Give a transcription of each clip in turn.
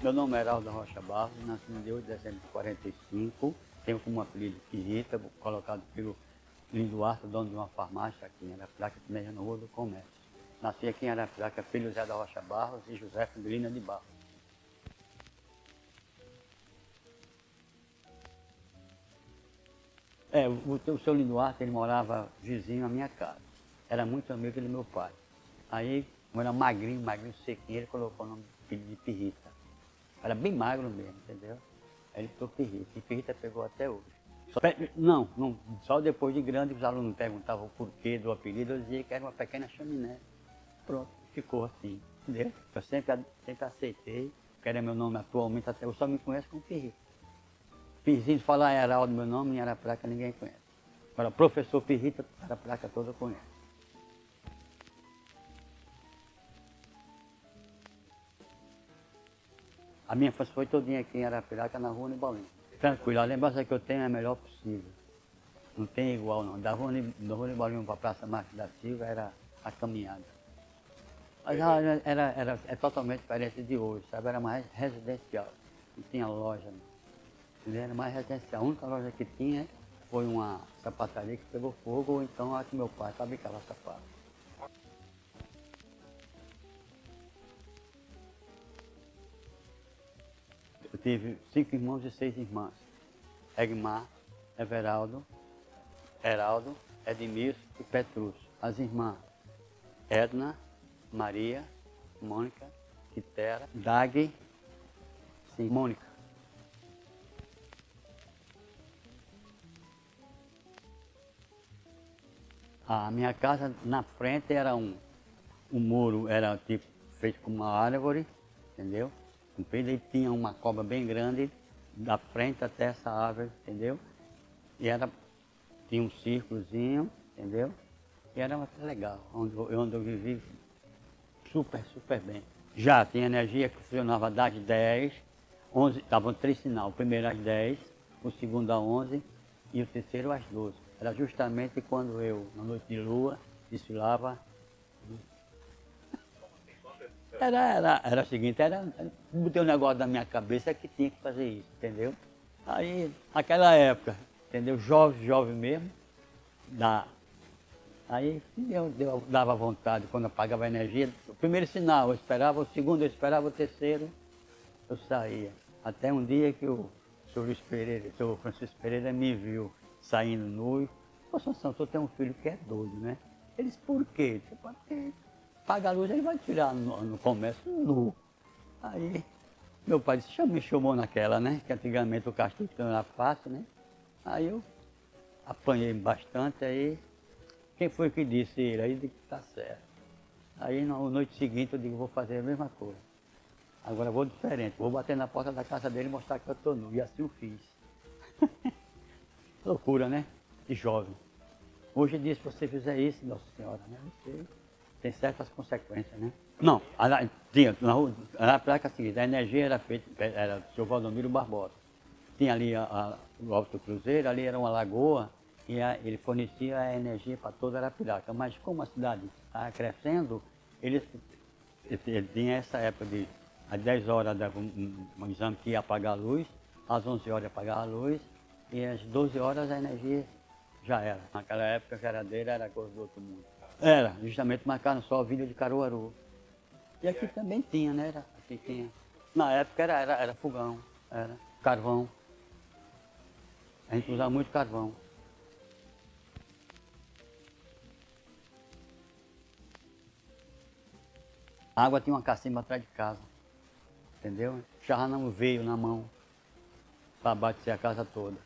Meu nome é Heraldo Rocha Barros, nasci no dia 8 de dezembro de 45. Tenho como apelido Pirrita, colocado pelo Lindo Arthur, dono de uma farmácia aqui em Arapiraca, também no Rua do Comércio. Nasci aqui em Arapiraca, filho José da Rocha Barros e José Fidelina de Barros. É, o, o seu Lindo Arthur, ele morava vizinho à minha casa. Era muito amigo do meu pai. Aí, como era magrinho, magrinho, sequinho, ele colocou o nome de Pirrita. Era bem magro mesmo, entendeu? Aí ele ficou Pirrita. E Pirrita pegou até hoje. Só, não, não, só depois de grande os alunos perguntavam o porquê do apelido, eu dizia que era uma pequena chaminé. Pronto, ficou assim, entendeu? Eu sempre, sempre aceitei, que era meu nome atualmente, até eu só me conheço como Pirrita. Pirrita, falar Heraldo, meu nome, em Arapraca ninguém conhece. Agora, professor Pirrita, Arapraca toda conhece. A minha infância foi todinha aqui em Arapiraca, na rua Nibolim. Tranquilo, a lembrança que eu tenho é a melhor possível. Não tem igual não. Da rua, da rua para a Praça Marques da Silva era a caminhada. Mas era, era, era, é totalmente diferente de hoje, sabe? Era mais residencial. Não tinha loja, não. Era mais residencial. A única loja que tinha foi uma sapataria que pegou fogo, ou então a que meu pai fabricava sapato. Eu tive cinco irmãos e seis irmãs. Egmar, Everaldo, Heraldo, Edmilson e Petrúcio. As irmãs Edna, Maria, Mônica, Quitera, Dag, sim, Mônica. A minha casa na frente era um, um muro, era tipo feito com uma árvore, entendeu? Comprido e tinha uma cobra bem grande da frente até essa árvore, entendeu? E era, tinha um círculozinho, entendeu? E era muito legal, onde, onde eu vivi super, super bem. Já tinha energia que funcionava das 10, 11, estavam três sinais, o primeiro às 10, o segundo às 11 e o terceiro às 12. Era justamente quando eu, na noite de lua, desfilava era, era, era o seguinte, era, botei um negócio na minha cabeça que tinha que fazer isso, entendeu? Aí, naquela época, entendeu? Jovem, jovem mesmo, dá. Aí eu, dava vontade quando apagava a energia. O primeiro sinal eu esperava, o segundo eu esperava, o terceiro eu saía. Até um dia que o senhor Luiz Pereira, o senhor Francisco Pereira me viu saindo nu. Ô Sansão, tu tem um filho que é doido, né? Ele disse, por quê? Porque paga a luz, ele vai tirar no, no comércio nu. Aí meu pai disse, me chamou naquela, né? Que antigamente o castigo não era fácil, né? Aí eu apanhei bastante, aí quem foi que disse ele? Aí disse, tá certo. Aí na noite seguinte eu digo, vou fazer a mesma coisa. Agora vou diferente, vou bater na porta da casa dele e mostrar que eu estou nu. E assim eu fiz. Loucura, né? De jovem. Hoje dia, se você fizer isso, Nossa Senhora, né? Você tem certas consequências, né? Não, a, tinha, na, na placa seguinte, a energia era feita, era do seu Valdomiro Barbosa. Tinha ali a, a, o Alto Cruzeiro, ali era uma lagoa, e a, ele fornecia a energia para toda a Arapiraca. Mas como a cidade estava crescendo, eles, ele tinha essa época de às 10 horas dava um, um, um, exame que ia apagar a luz, às 11 horas ia apagar a luz, e às 12 horas a energia já era. Naquela época a geradeira era coisa do outro mundo. Era, justamente marcando só a Vila de Caruaru. E aqui também tinha, né? Era, aqui tinha. Na época era, era, era fogão, era carvão. A gente usava muito carvão. A água tinha uma cacimba atrás de casa. Entendeu? Charra não veio na mão para abastecer a casa toda.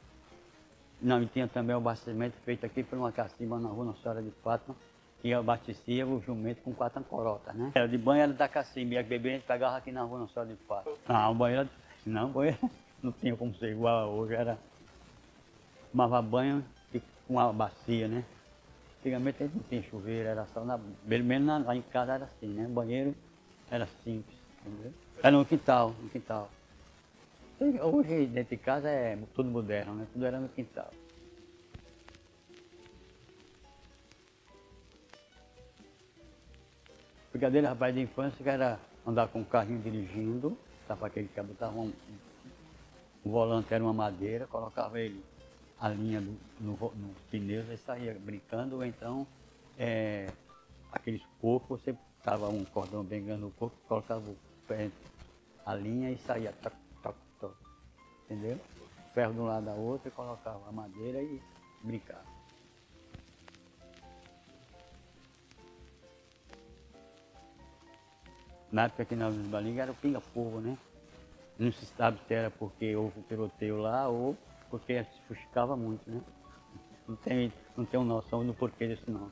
Não, e tinha também o abastecimento feito aqui por uma cacimba na rua Nossa Senhora de Fátima, que abastecia o jumento com quatro ancorotas, né? Era de banho, era da cacimba, e a bebê a gente pegava aqui na rua, não só de fato. Ah, o banheiro, não, o banheiro não tinha como ser igual a hoje, era... Tomava banho com uma bacia, né? Antigamente a gente não tinha chuveiro, era só na... Pelo menos lá em casa era assim, né? O banheiro era simples, entendeu? Era no quintal, no quintal. Hoje dentro de casa é tudo moderno, né? Tudo era no quintal. Brincadeira, rapaz de infância, que era andar com o carrinho dirigindo, sabe aquele que botava um, o volante era uma madeira, colocava ele a linha do, no, no pneu e saía brincando, ou então é, aqueles cocos, você tava um cordão bengando o coco, colocava o pé, a linha e saía toc, toc, toc, entendeu? Ferro de um lado da outra e colocava a madeira e brincava. Na época que nós nos balinhos era o pinga-fogo, né? Não se sabe se era porque houve um tiroteio lá ou porque se fuscava muito, né? Não tem, não tenho noção do porquê disso não.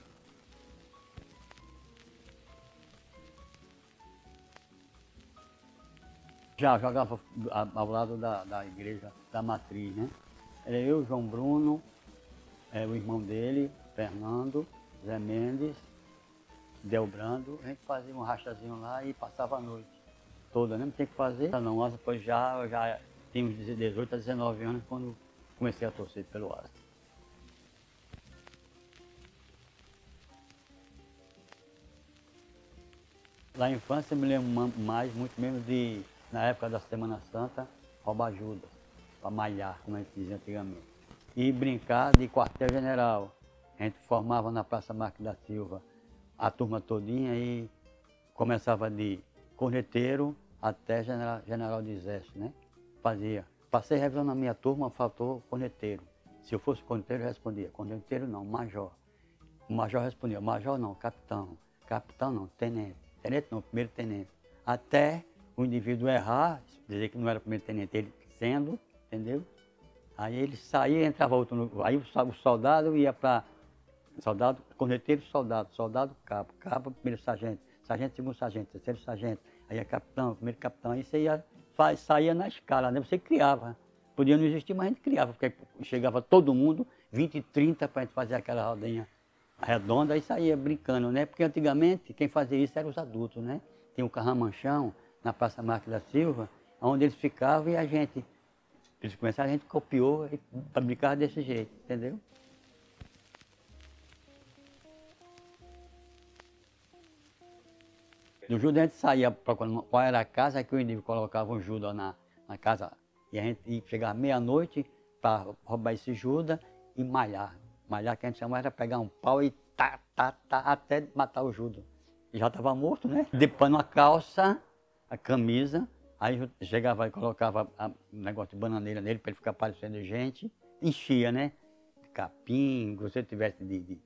Já jogava ao lado da, da igreja da matriz, né? Era eu, João Bruno, é, o irmão dele, Fernando, Zé Mendes, Delbrando, a gente fazia um rachazinho lá e passava a noite toda, né? Não tinha que fazer. Não, Asa foi já, já tinha uns 18 a 19 anos quando comecei a torcer pelo Asa. Na infância eu me lembro mais, muito menos de, na época da Semana Santa, roubar ajuda, para malhar, como a gente dizia antigamente. E brincar de quartel-general. A gente formava na Praça Marques da Silva a turma todinha e começava de corneteiro até general, general de exército, né? Fazia. Passei revisão na minha turma, faltou corneteiro. Se eu fosse corneteiro, eu respondia. Corneteiro não, major. O major respondia, major não, capitão. Capitão não, tenente. Tenente não, primeiro tenente. Até o indivíduo errar, dizer que não era primeiro tenente, ele sendo, entendeu? Aí ele saía entrava outro. Aí o soldado ia para. Soldado, corneteiro, soldado, soldado, cabo, cabo, primeiro sargento, sargento, segundo sargento, terceiro sargento, aí é capitão, primeiro capitão, aí você ia, faz, saía na escala, né? Você criava. Podia não existir, mas a gente criava, porque chegava todo mundo, 20, 30, para a gente fazer aquela rodinha redonda, aí saía brincando, né? Porque antigamente quem fazia isso eram os adultos, né? Tinha o Carramanchão, na Praça Marques da Silva, onde eles ficavam e a gente, eles começaram, a gente copiou para brincar desse jeito, entendeu? No judo a gente saía procurando qual era a casa que o indivíduo colocava um judo na, na casa. E a gente chegava meia-noite para roubar esse juda e malhar. Malhar que a gente chamava era pegar um pau e tá, tá, tá, até matar o judo. Já estava morto, né? Depois uma calça, a camisa, aí chegava e colocava um negócio de bananeira nele para ele ficar parecendo gente. Enchia, né? Capim, se você tivesse de, de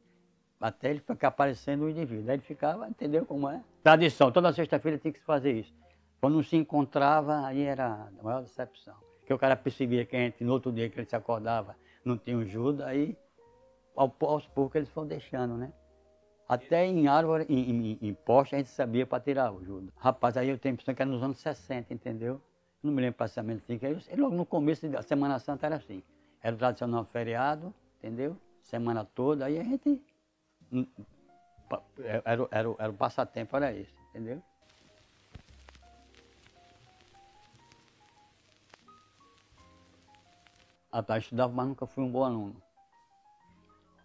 até ele ficar parecendo o indivíduo. Aí ele ficava, entendeu como é? Tradição, toda sexta-feira tinha que se fazer isso. Quando não se encontrava, aí era a maior decepção. Porque o cara percebia que gente, no outro dia que ele se acordava, não tinha um judo, aí aos poucos eles foram deixando, né? Até em árvore, em, em, em poste, a gente sabia para tirar o judo. Rapaz, aí eu tenho a impressão que era nos anos 60, entendeu? Não me lembro precisamente assim, que aí, logo no começo da Semana Santa era assim. Era o tradicional feriado, entendeu? Semana toda, aí a gente era, era, era o passatempo, era esse, entendeu? Ah, estudava, mas nunca fui um bom aluno.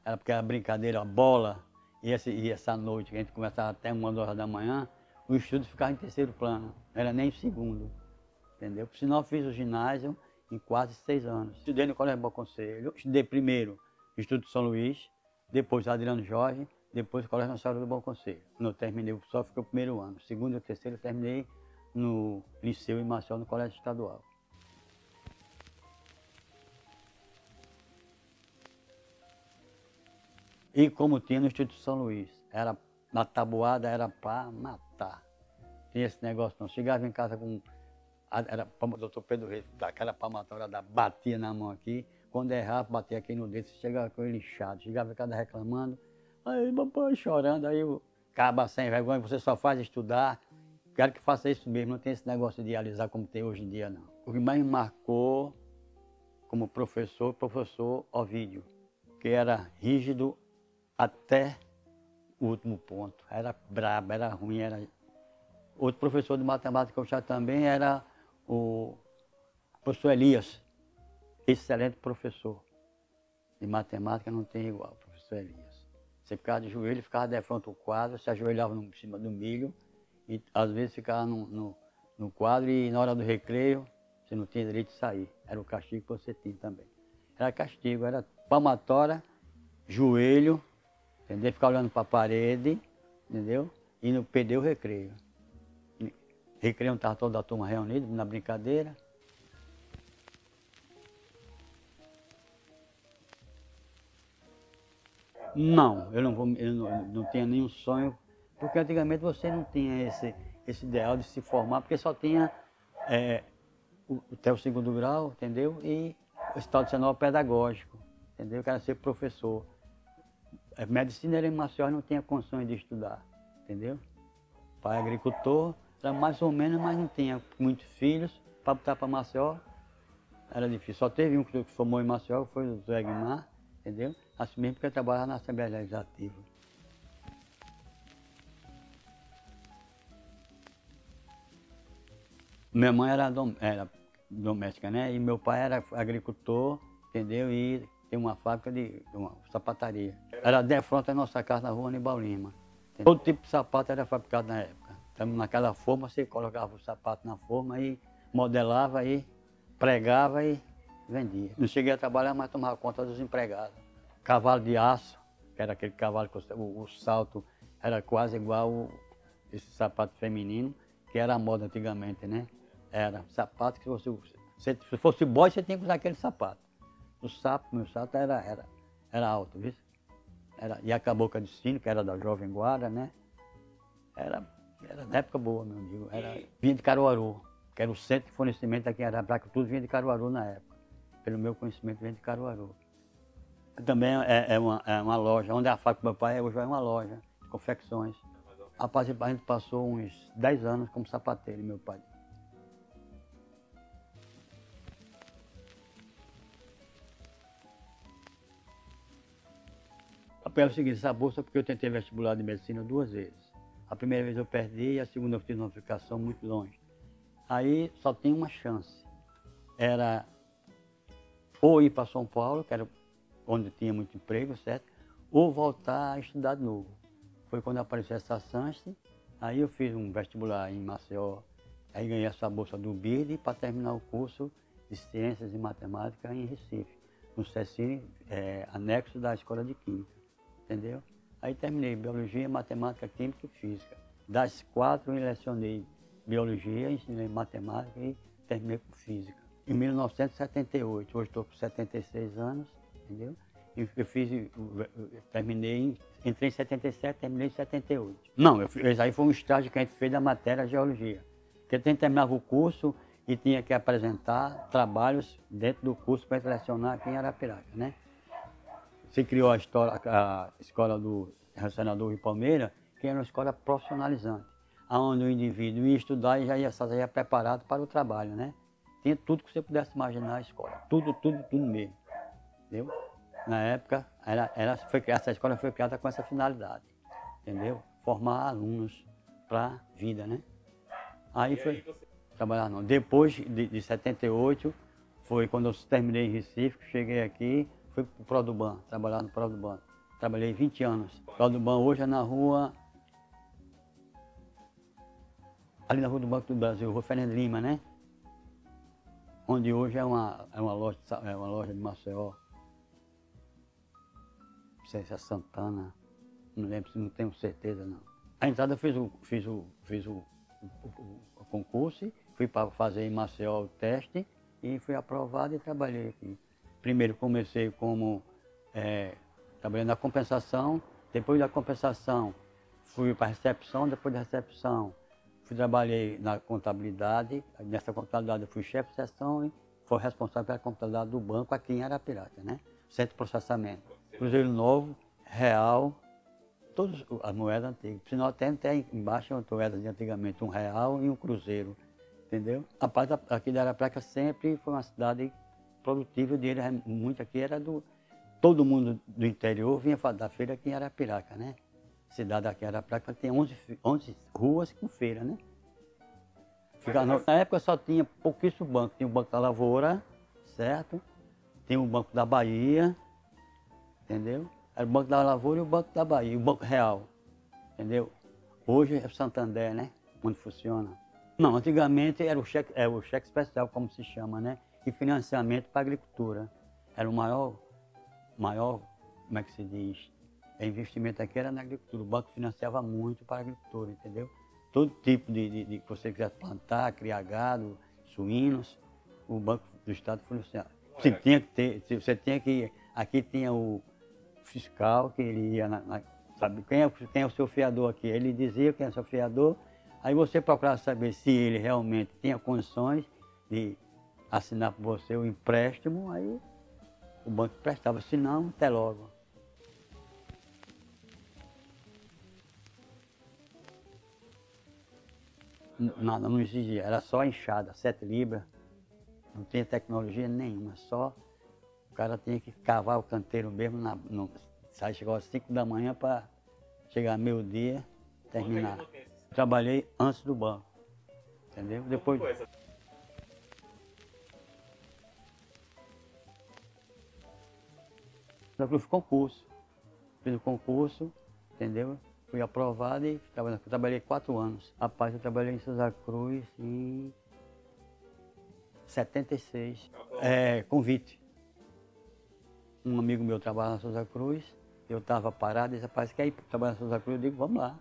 Era porque era brincadeira, bola, e, esse, e essa noite, que a gente começava até uma horas da manhã, o estudo ficava em terceiro plano, não era nem em segundo, entendeu? Por sinal, fiz o ginásio em quase seis anos. Estudei no Colégio Bom Conselho, estudei primeiro Instituto São Luís, depois Adriano Jorge, depois o Colégio Nacional do Bom Conselho. Não terminei, só fiquei o primeiro ano. Segundo e terceiro eu terminei no Liceu e Marcial, no Colégio Estadual. E como tinha no Instituto São Luís, era, na tabuada era para matar. Tinha esse negócio não. Chegava em casa com. Era o doutor Pedro Reis, daquela palmatória da batia na mão aqui, quando errava, batia aqui no dedo, chegava com ele inchado, chegava em casa reclamando, aí papai chorando, aí o caba sem vergonha, você só faz estudar, quero que faça isso mesmo, não tem esse negócio de idealizar como tem hoje em dia não. O que mais me marcou como professor, professor Ovídio, que era rígido até o último ponto, era brabo, era ruim, era... Outro professor de matemática que eu já também era o professor Elias, excelente professor. De matemática não tem igual, professor Elias. Você ficava de joelho, ficava de frente ao quadro, se ajoelhava em cima do milho e às vezes ficava no, no, no quadro e na hora do recreio você não tinha direito de sair. Era o castigo que você tinha também. Era castigo, era palmatória, joelho, entendeu? Ficar olhando para a parede, entendeu? E não perder o recreio. Recreio estava toda a turma reunida na brincadeira. Não, eu não, vou, eu não, não tinha nenhum sonho, porque antigamente você não tinha esse, esse ideal de se formar, porque só tinha é, o, até o segundo grau, entendeu? E o estado nacional pedagógico, entendeu? Que era ser professor. A medicina era em Maceió, não tinha condições de estudar, entendeu? Pai agricultor, era mais ou menos, mas não tinha muitos filhos para botar para Maceió. Era difícil. Só teve um que formou em Maceió, foi o Zé Guimar, entendeu? Assim mesmo porque trabalhava na Assembleia Legislativa. Minha mãe era, dom, era doméstica, né? E meu pai era agricultor, entendeu? E tem uma fábrica de uma sapataria. Era de frente à nossa casa na rua Anibal Lima. Entendeu? Todo tipo de sapato era fabricado na época. Então, naquela forma, você colocava o sapato na forma e modelava e pregava e vendia. Não cheguei a trabalhar, mas tomava conta dos empregados. Cavalo de aço, que era aquele cavalo que o, o salto era quase igual o, esse sapato feminino, que era a moda antigamente, né? Era sapato que você, se fosse boy, você tinha que usar aquele sapato. O sapo, meu sapato era, era, era alto, viu? Era, e a cabocla de sino, que era da Jovem Guarda, né? Era, era da época boa, meu amigo. Era, vinha de Caruaru, que era o centro de fornecimento aqui em Arabraca, tudo vinha de Caruaru na época. Pelo meu conhecimento, vinha de Caruaru. Também é, é, uma, é uma loja, onde é a fábrica do meu pai hoje é uma loja confecções. Rapaz, a gente passou uns 10 anos como sapateiro, meu pai. É o seguinte, essa bolsa porque eu tentei vestibular de medicina duas vezes. A primeira vez eu perdi e a segunda eu fiz uma aplicação muito longe. Aí só tem uma chance. Era ou ir para São Paulo, que era onde tinha muito emprego, certo? Ou voltar a estudar de novo. Foi quando apareceu essa chance, aí eu fiz um vestibular em Maceió, aí ganhei essa bolsa do BID para terminar o curso de Ciências e Matemática em Recife, no CECI, é, anexo da Escola de Química entendeu? Aí terminei Biologia, Matemática, Química e Física. Das quatro eu lecionei Biologia, ensinei Matemática e terminei com Física. Em 1978, hoje estou com 76 anos, entendeu? Eu fiz, terminei, entrei em 77, terminei em 78. Não, eu, esse aí foi um estágio que a gente fez da matéria Geologia. Porque a gente terminava o curso e tinha que apresentar trabalhos dentro do curso para selecionar aqui em Arapiraca, né? se criou a, história, a escola do senador Rio Palmeira, que era uma escola profissionalizante, onde o indivíduo ia estudar e já ia, ia preparado para o trabalho, né? Tinha tudo que você pudesse imaginar na escola, tudo, tudo, tudo mesmo, entendeu? Na época, era, era, foi, essa escola foi criada com essa finalidade, entendeu? Formar alunos para a vida, né? Aí foi trabalhar não. Depois de, de 78, foi quando eu terminei em Recife, cheguei aqui, fui para o Produban, trabalhar no Produban. Trabalhei 20 anos. Produban hoje é na rua. Ali na rua do Banco do Brasil, rua Fernando Lima, né? Onde hoje é uma, é uma, loja, é uma loja de Maceió. Sei se Santana, não lembro, não tenho certeza não. A entrada eu fiz o, fiz o, fiz o, o, o concurso, fui para fazer em Maceió o teste e fui aprovado e trabalhei aqui. Primeiro comecei como é, trabalhando na compensação, depois da compensação fui para a recepção, depois da recepção fui trabalhei na contabilidade, nessa contabilidade eu fui chefe de seção e fui responsável pela contabilidade do banco aqui em Arapiraca, né? Centro de processamento. Cruzeiro novo, real, todas as moedas antigas. Senão até tem embaixo uma moeda de antigamente, um real e um cruzeiro, entendeu? A parte aqui da Arapiraca sempre foi uma cidade produtivo, o dinheiro muito aqui era do. Todo mundo do interior vinha da feira aqui em Arapiraca, né? cidade aqui em Arapiraca tem 11, 11 ruas com feira, né? na época só tinha pouquíssimo banco. Tinha o Banco da Lavoura, certo? Tinha o Banco da Bahia, entendeu? Era o Banco da Lavoura e o Banco da Bahia, o Banco Real, entendeu? Hoje é o Santander, né? Onde funciona. Não, antigamente era o cheque, é o cheque especial, como se chama, né? E financiamento para a agricultura. Era o maior, maior, como é que se diz? O investimento aqui era na agricultura. O banco financiava muito para a agricultura, entendeu? Todo tipo de, de, de que você quiser plantar, criar gado, suínos, o Banco do Estado financiava. Você tinha que ter, você tinha que. Aqui tinha o fiscal que ele ia na, na sabe quem é, quem é o seu fiador aqui? Ele dizia quem é o seu fiador, aí você procurava saber se ele realmente tinha condições de assinar por você o empréstimo, aí o banco prestava, se não, até logo. Nada, não exigia, era só enxada, sete libras, não tinha tecnologia nenhuma, só cara tinha que cavar o canteiro mesmo, na, no, sai, chegou às cinco da manhã para chegar meio-dia, terminar. Trabalhei antes do banco, entendeu? Depois... Eu fiz concurso, fiz o concurso, entendeu? Fui aprovado e ficava, trabalhei quatro anos. Rapaz, eu trabalhei em Sousa Cruz em 76, é, convite. Um amigo meu trabalha na Sousa Cruz, eu estava parado, disse, rapaz, quer ir trabalhar na Sousa Cruz? Eu digo, vamos lá.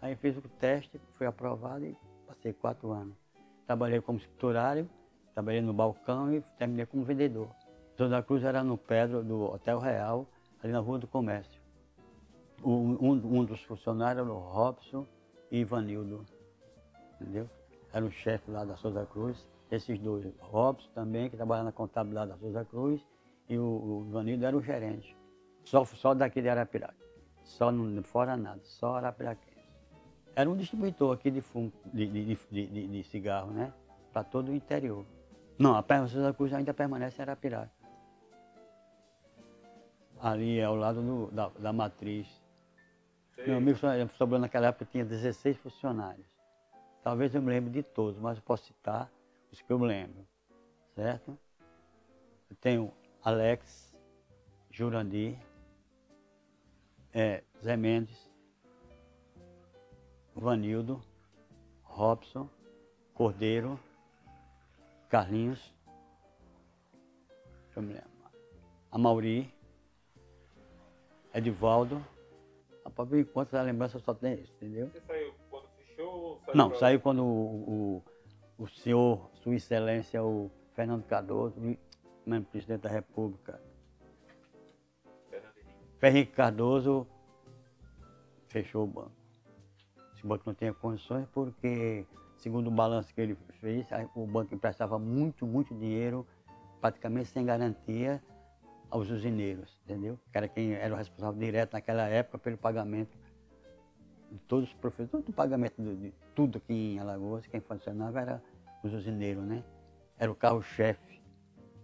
Aí fiz o teste, fui aprovado e passei quatro anos. Trabalhei como escriturário, trabalhei no balcão e terminei como vendedor. Sousa Cruz era no Pedro do Hotel Real, ali na Rua do Comércio. Um, um, dos funcionários era o Robson e Ivanildo, entendeu? Era o chefe lá da Souza Cruz. Esses dois, Robson também, que trabalha na contabilidade da Souza Cruz, e o, o Ivanildo era o gerente. Só, só daqui de Arapiraca. Só não, fora nada, só Arapiraquense. Era um distribuidor aqui de fumo, de, de, de, de, cigarro, né? Para todo o interior. Não, a Souza Cruz ainda permanece em Arapiraca. Ali é ao lado do, da, da matriz meu amigo sobrou naquela época tinha 16 funcionários. Talvez eu me lembre de todos, mas eu posso citar os que eu me lembro. Certo? Eu tenho Alex, Jurandir, é, Zé Mendes, Vanildo, Robson, Cordeiro, Carlinhos, deixa eu me lembrar, Amauri, Edivaldo, Rapaz, por enquanto a lembrança só tem isso, entendeu? Você saiu quando fechou? Saiu Não, saiu quando o, o, o, senhor, Sua Excelência, o Fernando Cardoso, mesmo presidente da República. Henrique Cardoso fechou o banco. Esse banco não tinha condições porque, segundo o balanço que ele fez, o banco emprestava muito, muito dinheiro, praticamente sem garantia, aos usineiros, entendeu? Que era quem era o responsável direto naquela época pelo pagamento de todos os professores, todo o pagamento de, de, tudo aqui em Alagoas, quem funcionava era os usineiros, né? Era o carro-chefe.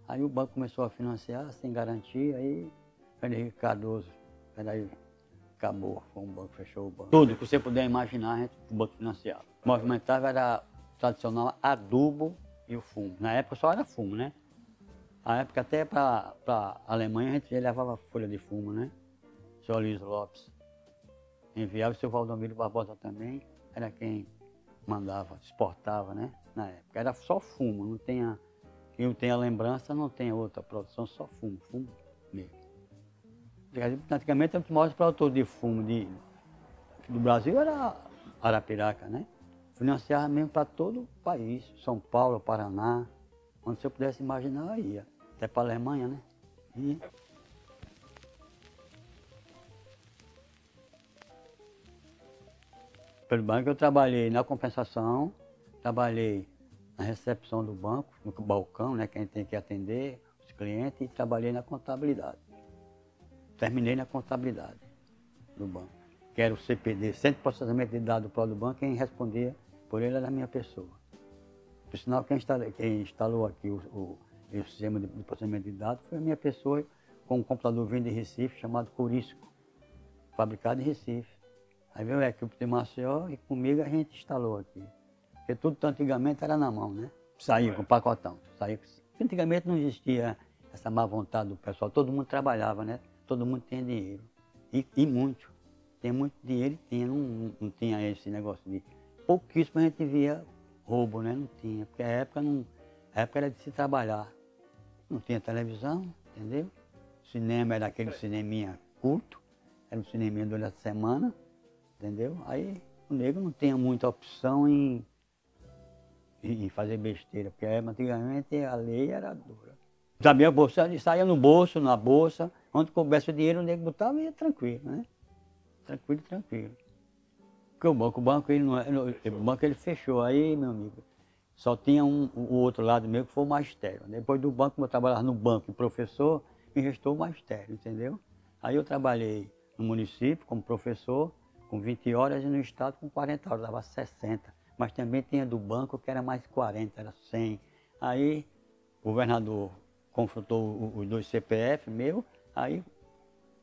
Aí o banco começou a financiar sem garantia, aí Henrique Cardoso, aí acabou, foi um banco, fechou o banco. Tudo que você puder imaginar, gente, o banco financiava. Movimentava era tradicional adubo e o fumo. Na época só era fumo, né? A época até para a Alemanha a gente levava folha de fumo, né? O senhor Luiz Lopes. Enviava o seu Valdomiro Barbosa também, era quem mandava, exportava, né? Na época. Era só fumo, não tinha. Quem tem a lembrança não tem outra produção, só fumo, fumo mesmo. Praticamente o maior produtor de fumo de, do Brasil era Arapiraca, né? Financiava mesmo para todo o país, São Paulo, Paraná, onde você pudesse imaginar, ia até para a Alemanha, né? Pelo banco eu trabalhei na compensação, trabalhei na recepção do banco, no balcão, né, que a gente tem que atender os clientes, e trabalhei na contabilidade. Terminei na contabilidade do banco, que era o CPD, Centro de Processamento de Dados do do Banco, quem respondia por ele era a minha pessoa. Por sinal, quem instalou, quem instalou aqui o, o esse sistema de, processamento de dados foi a minha pessoa com um computador vindo de Recife chamado Corisco, fabricado em Recife. Aí veio a equipe de Maceió e comigo a gente instalou aqui. Porque tudo antigamente era na mão, né? Saía com pacotão. Saía, antigamente não existia essa má vontade do pessoal, todo mundo trabalhava, né? Todo mundo tinha dinheiro. E, e muito. Tem muito dinheiro e tinha, não, não, não tinha esse negócio de. Pouquíssimo a gente via roubo, né? Não tinha, porque a época, não, a época era de se trabalhar. Não tinha televisão, entendeu? O cinema era aquele cineminha curto, era um cineminha durante a semana, entendeu? Aí o negro não tinha muita opção em, em fazer besteira, porque antigamente a lei era dura. Sabia bolsa, saía no bolso, na bolsa, onde coubesse o dinheiro, o negro botava e ia tranquilo, né? Tranquilo, tranquilo. Porque o banco, o banco, ele não é, o banco ele fechou, aí, meu amigo, só tinha um, o outro lado meu que foi o magistério. Depois do banco, eu trabalhava no banco, professor, me restou o magistério, entendeu? Aí eu trabalhei no município como professor, com 20 horas, e no estado com 40 horas, dava 60. Mas também tinha do banco que era mais 40, era 100. Aí o governador confrontou os dois CPF meu, aí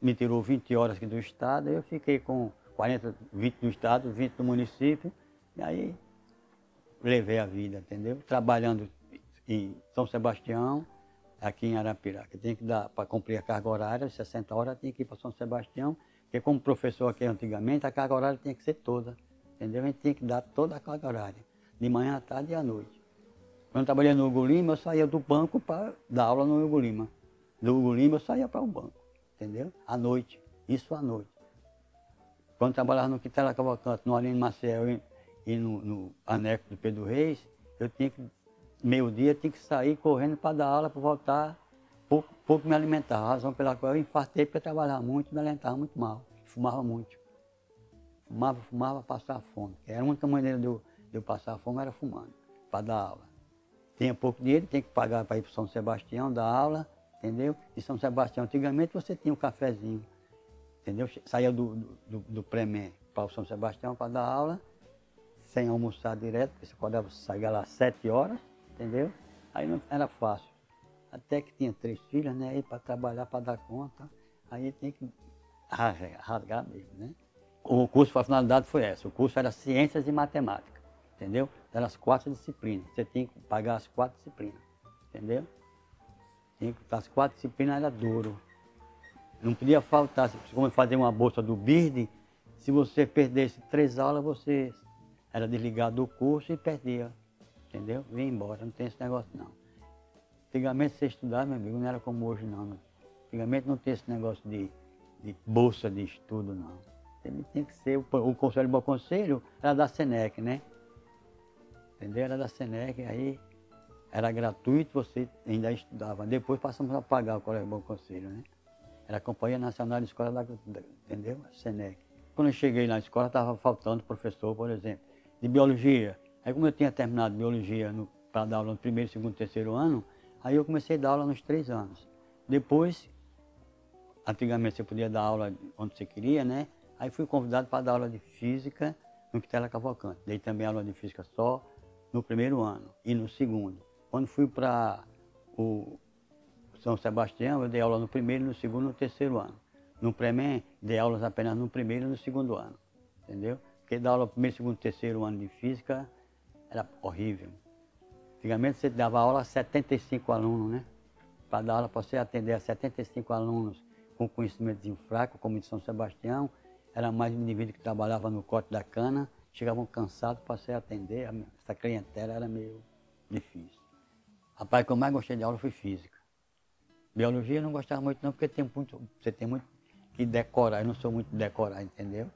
me tirou 20 horas aqui do estado, eu fiquei com 40, 20 do estado, 20 do município, e aí levei a vida, entendeu? Trabalhando em São Sebastião, aqui em Arapiraca. Tem que dar, para cumprir a carga horária, 60 horas, tem que ir para São Sebastião, porque como professor aqui antigamente, a carga horária tinha que ser toda, entendeu? A gente tinha que dar toda a carga horária, de manhã à tarde e à noite. Quando eu trabalhei no Hugo Lima, eu saía do banco para dar aula no Hugo Lima. Do Hugo Lima eu saía para o banco, entendeu? À noite, isso à noite. Quando eu trabalhava no Quintela Cavalcante, no Aline Maciel e, no, no do Pedro Reis, eu tinha que, meio-dia, tinha que sair correndo para dar aula, para voltar, pouco, pouco me alimentar. A razão pela qual eu infartei, porque eu trabalhava muito, me alimentava muito mal, fumava muito. Fumava, fumava, passava fome. Era a única maneira de eu, de eu passar fome, era fumando, para dar aula. Tinha pouco dinheiro, tinha que pagar para ir para São Sebastião, dar aula, entendeu? Em São Sebastião, antigamente você tinha um cafezinho entendeu? Saía do, do, do pré para o São Sebastião para dar aula, sem almoçar direto, porque você podia sair lá às sete horas, entendeu? Aí não era fácil. Até que tinha três filhas, né? Aí para trabalhar, para dar conta, aí tinha que rasgar mesmo, né? O curso, a finalidade foi essa. O curso era Ciências e Matemática, entendeu? Eram as quatro disciplinas. Você tinha que pagar as quatro disciplinas, entendeu? As quatro disciplinas era duro. Não podia faltar, como fazer uma bolsa do BIRD, se você perdesse três aulas, você era desligado do curso e perdia. Entendeu? Vinha embora, não tem esse negócio não. Antigamente você estudava, meu amigo, não era como hoje não. Antigamente não tinha esse negócio de, de bolsa de estudo, não. Ele tinha que ser, o, o Conselho Bom Conselho era da Senec, né? Entendeu? Era da Senec, aí era gratuito, você ainda estudava. Depois passamos a pagar o Colégio Bom Conselho, né? Era a Companhia Nacional de Escola da, da entendeu? SENEC. Quando eu cheguei na escola, estava faltando professor, por exemplo, de biologia. Aí como eu tinha terminado biologia para dar aula no primeiro, segundo, terceiro ano, aí eu comecei a dar aula nos três anos. Depois, antigamente você podia dar aula onde você queria, né? Aí fui convidado para dar aula de física no Quitela Cavalcante. Dei também aula de física só no primeiro ano e no segundo. Quando fui para o são Sebastião, eu dei aula no primeiro, no segundo e no terceiro ano. No Premen, dei aulas apenas no primeiro e no segundo ano. Entendeu? Porque dar aula no primeiro, segundo e terceiro ano de física era horrível. Antigamente você dava aula a 75 alunos, né? Para dar aula, para você atender a 75 alunos com conhecimentos fracos, como de São Sebastião, era mais um indivíduo que trabalhava no corte da cana, chegavam cansados para você atender, essa clientela era meio difícil. A parte que eu mais gostei de aula foi física. Biologia eu não gostava muito não, porque tem muito, você tem muito que decorar, eu não sou muito de decorar, entendeu?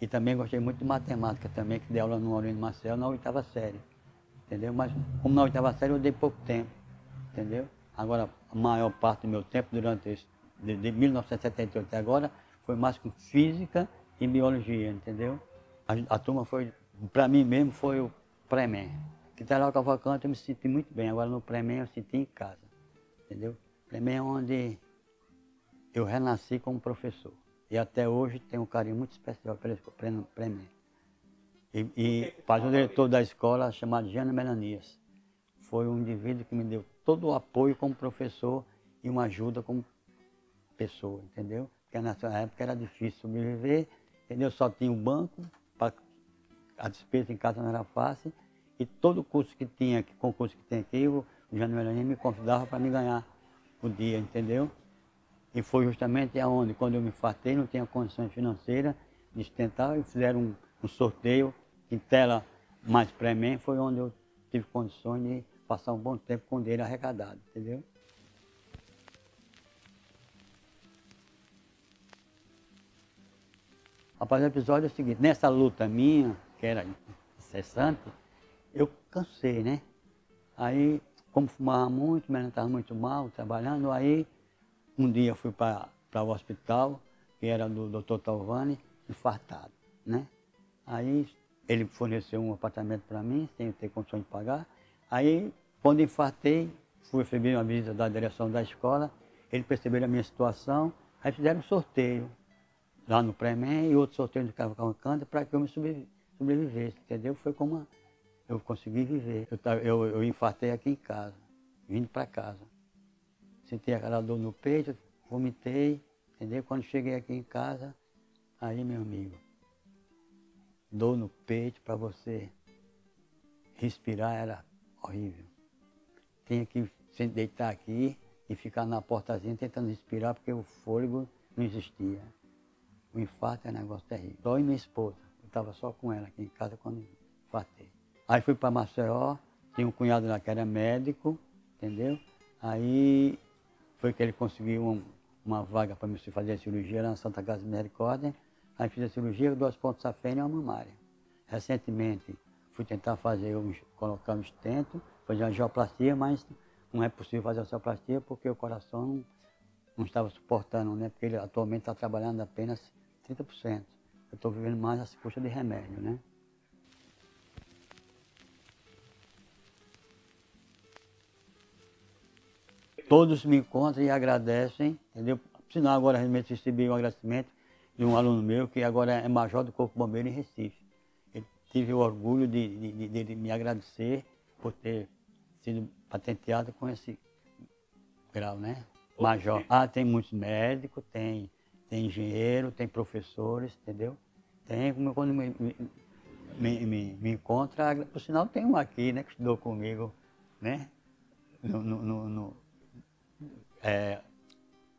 E também gostei muito de matemática também, que dei aula no Aurélio Marcel na oitava série, entendeu? Mas como na oitava série eu dei pouco tempo, entendeu? Agora, a maior parte do meu tempo, durante esse, de, de 1978 até agora, foi mais com física e biologia, entendeu? A, a turma foi, para mim mesmo, foi o pré-men. Que lá o Cavalcante eu me senti muito bem, agora no pré-men eu senti em casa, entendeu? Também é onde eu renasci como professor. E até hoje tenho um carinho muito especial pelo Prêmio. E, e o diretor da escola, chamado Jana Melanias, foi um indivíduo que me deu todo o apoio como professor e uma ajuda como pessoa, entendeu? Porque naquela época era difícil sobreviver, entendeu? Só tinha um banco, pra, a despesa em casa não era fácil, e todo curso que tinha, que concurso que tem aqui, o Melanias me convidava para me ganhar o dia, entendeu? E foi justamente aonde, quando eu me fartei, não tinha condições financeiras de sustentar, e fizeram um, um sorteio em tela Mas pré-MEN foi onde eu tive condições de passar um bom tempo com dinheiro arrecadado, entendeu? Rapaz, o episódio é o seguinte, nessa luta minha, que era incessante, eu cansei, né? Aí, como fumava muito, mas não estava muito mal, trabalhando, aí um dia eu fui para o hospital, que era do doutor Talvani, infartado, né? Aí ele forneceu um apartamento para mim, sem ter condições de pagar. Aí, quando infartei, fui receber uma visita da direção da escola, eles perceberam a minha situação, aí fizeram um sorteio lá no Premen e outro sorteio de Cavalcante para que eu me sobrevivesse, entendeu? Foi como eu consegui viver. Eu, eu, eu infartei aqui em casa, vindo para casa. Senti aquela dor no peito, vomitei, entendeu? Quando cheguei aqui em casa, aí meu amigo, dor no peito para você respirar era horrível. Tinha que se deitar aqui e ficar na portazinha tentando respirar porque o fôlego não existia. O infarto é um negócio terrível. Só e minha esposa. Eu estava só com ela aqui em casa quando infartei. Aí fui para Maceió, tinha um cunhado lá que era médico, entendeu? Aí foi que ele conseguiu um, uma vaga para me fazer a cirurgia lá na Santa Casa de Misericórdia. Aí fiz a cirurgia, dois pontos safena e uma mamária. Recentemente fui tentar fazer, um, colocar um estento, fazer uma geoplastia, mas não é possível fazer a geoplastia porque o coração não, não estava suportando, né? Porque ele atualmente está trabalhando apenas 30%. Eu estou vivendo mais às custas de remédio, né? Todos me encontram e agradecem, entendeu? Sinal agora realmente recebi um agradecimento de um aluno meu que agora é major do Corpo Bombeiro em Recife. Ele tive o orgulho de, de, de, de me agradecer por ter sido patenteado com esse grau, né? Major. Ah, tem muitos médicos, tem tem engenheiro, tem professores, entendeu? Tem, quando me, me, me, me encontra, por sinal tem um aqui, né, que estudou comigo, né? No, no, no é,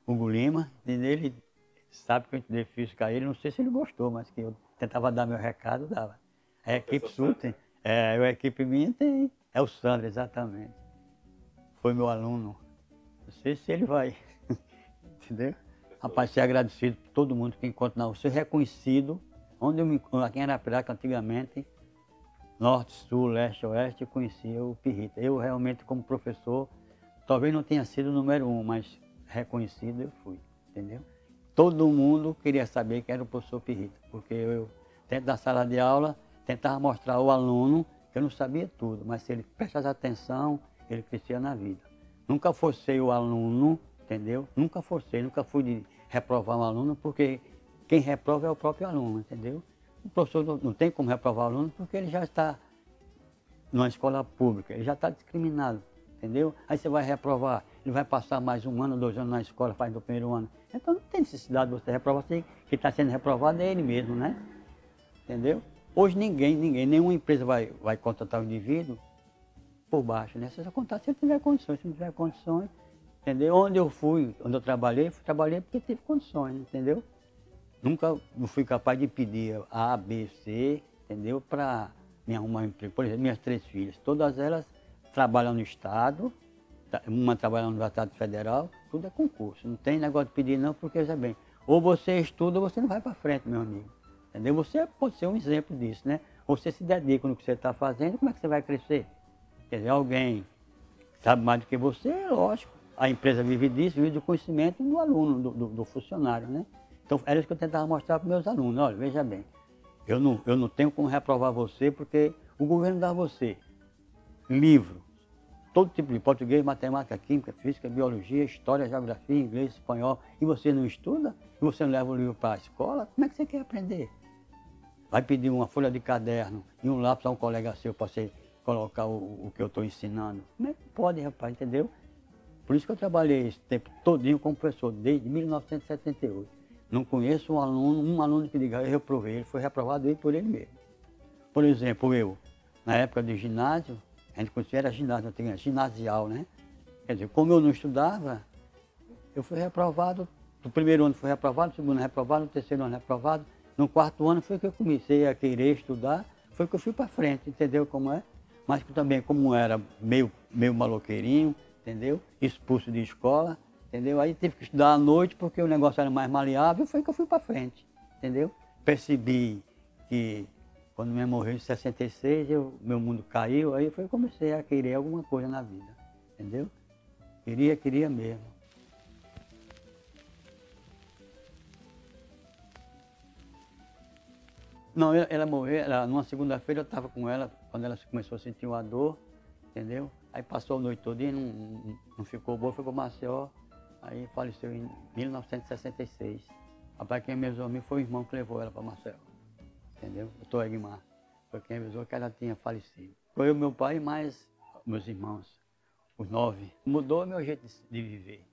Hugo Lima, entendeu? Ele sabe que eu estudei física a ele, não sei se ele gostou, mas que eu tentava dar meu recado, dava. A equipe sua tem, é, a equipe minha tem, é o Sandro, exatamente. Foi meu aluno. Não sei se ele vai, entendeu? Rapaz, ser agradecido por todo mundo que encontra ser reconhecido. Onde eu me aqui em Arapiraca, antigamente, norte, sul, leste, oeste, eu conhecia o Pirrita. Eu realmente, como professor, talvez não tenha sido o número um, mas reconhecido eu fui, entendeu? Todo mundo queria saber quem era o professor Pirrita, porque eu, dentro da sala de aula, tentava mostrar ao aluno que eu não sabia tudo, mas se ele prestasse atenção, ele crescia na vida. Nunca forcei o aluno, entendeu? Nunca forcei, nunca fui de reprovar um aluno, porque quem reprova é o próprio aluno, entendeu? O professor não, tem como reprovar o aluno porque ele já está numa escola pública, ele já está discriminado, entendeu? Aí você vai reprovar, ele vai passar mais um ano, dois anos na escola, faz do primeiro ano. Então não tem necessidade de você reprovar, você que está sendo reprovado é ele mesmo, né? Entendeu? Hoje ninguém, ninguém, nenhuma empresa vai, vai contratar o indivíduo por baixo, né? Você só contrata se ele tiver condições, se não tiver condições, Entendeu? Onde eu fui, onde eu trabalhei, fui, trabalhei porque tive condições, entendeu? Nunca não fui capaz de pedir A, B, C, entendeu? Para me arrumar um emprego. Por exemplo, minhas três filhas, todas elas trabalham no Estado, uma trabalha na Universidade Federal, tudo é concurso. Não tem negócio de pedir não, porque, veja bem, ou você estuda ou você não vai para frente, meu amigo. Entendeu? Você pode ser um exemplo disso, né? Você se dedica no que você está fazendo, como é que você vai crescer? Quer dizer, alguém sabe mais do que você, lógico a empresa vive disso, vive do conhecimento do aluno, do, do, do funcionário, né? Então era isso que eu tentava mostrar para meus alunos, olha, veja bem, eu não, eu não tenho como reprovar você porque o governo dá a você livro, todo tipo de português, matemática, química, física, biologia, história, geografia, inglês, espanhol, e você não estuda, e você não leva o livro para a escola, como é que você quer aprender? Vai pedir uma folha de caderno e um lápis a um colega seu para você colocar o, o que eu estou ensinando. Como é que pode, rapaz, entendeu? Por isso que eu trabalhei esse tempo todinho como professor, desde 1978. Não conheço um aluno, um aluno que diga, eu reprovei, ele foi reprovado ele por ele mesmo. Por exemplo, eu, na época de ginásio, a gente conhecia ginásio, tinha ginasial, né? Quer dizer, como eu não estudava, eu fui reprovado, no primeiro ano fui reprovado, no segundo ano reprovado, no terceiro ano reprovado, no quarto ano foi que eu comecei a querer estudar, foi que eu fui para frente, entendeu como é? Mas também como era meio, meio maloqueirinho, entendeu? Expulso de escola, entendeu? Aí tive que estudar à noite porque o negócio era mais maleável, foi que eu fui para frente, entendeu? Percebi que quando minha morreu em 66, eu, meu mundo caiu, aí foi que comecei a querer alguma coisa na vida, entendeu? Queria, queria mesmo. Não, ela, ela morreu, ela, numa segunda-feira eu estava com ela, quando ela começou a sentir uma dor, entendeu? Aí passou a noite toda e não, não, ficou boa, ficou Maceió, aí faleceu em 1966. Rapaz, quem avisou a mim foi o irmão que levou ela para Maceió, entendeu? O Tô Egmar. Foi quem avisou que ela tinha falecido. Foi o meu pai e mais meus irmãos, os nove. Mudou meu jeito de viver,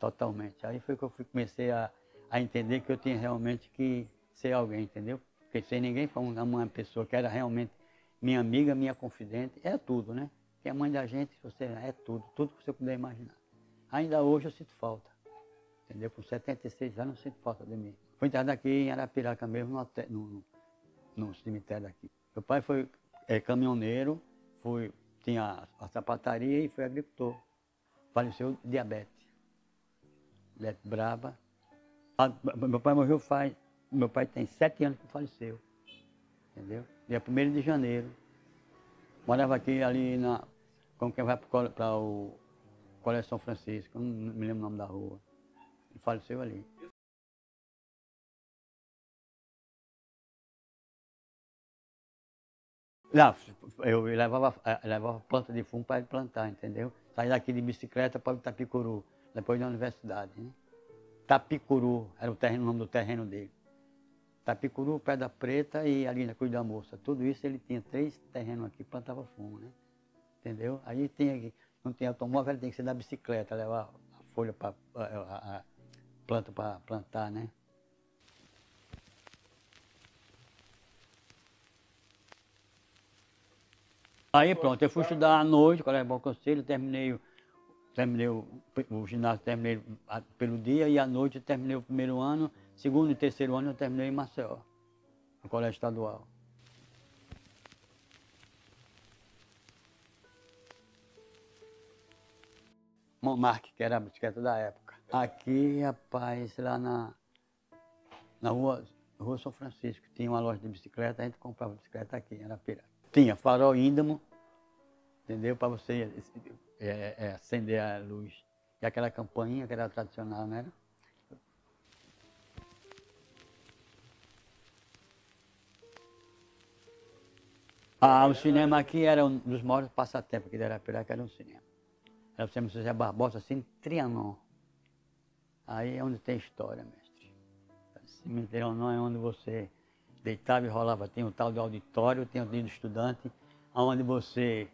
totalmente. Aí foi que eu comecei a, a entender que eu tinha realmente que ser alguém, entendeu? Porque sem ninguém foi uma pessoa que era realmente minha amiga, minha confidente, é tudo, né? Que a mãe da gente, você é tudo, tudo que você puder imaginar. Ainda hoje eu sinto falta, entendeu? Com 76 anos eu sinto falta de mim. Fui enterrado aqui em Arapiraca mesmo, no, no, no cemitério daqui. Meu pai foi é, caminhoneiro, foi, tinha a sapataria e foi agricultor. Faleceu diabetes. Diabetes braba. meu pai morreu faz meu pai tem sete anos que faleceu. Entendeu? Dia 1 de janeiro. Morava aqui ali na. Como quem vai para o Colégio São Francisco, não me lembro o nome da rua. Ele faleceu ali. Não, eu levava, eh, levava planta de fumo para ele plantar, entendeu? Saí daqui de bicicleta para o Itapicuru, depois da universidade. Né? Tapicuru era o, terreno, o nome do terreno dele. Tapicuru, Pedra Preta e ali na Cruz da Moça. Tudo isso ele tinha três terrenos aqui, plantava fumo, né? Entendeu? Aí tinha, não tinha automóvel, tem que ser da bicicleta, levar a folha para a, a planta para plantar, né? Aí pronto, eu fui estudar à noite, Colégio Bom Conselho, terminei, terminei o, o ginásio terminei pelo dia e à noite terminei o primeiro ano Segundo e terceiro ano eu terminei em Maceió, no colégio estadual. Monmarque, que era a bicicleta da época. Aqui, rapaz, lá na, na rua, rua São Francisco, tinha uma loja de bicicleta, a gente comprava bicicleta aqui, era pirata. Tinha farol índamo, entendeu? Para você é, é, acender a luz. E aquela campainha que era tradicional, não era? Ah, o cinema aqui era um dos maiores passatempos aqui de Arapiraca, era um cinema. Era o cinema José Barbosa, assim, Trianon. Aí é onde tem história, mestre. Cine Trianon é onde você deitava e rolava. Tem o tal do auditório, tem o dia do estudante, onde você,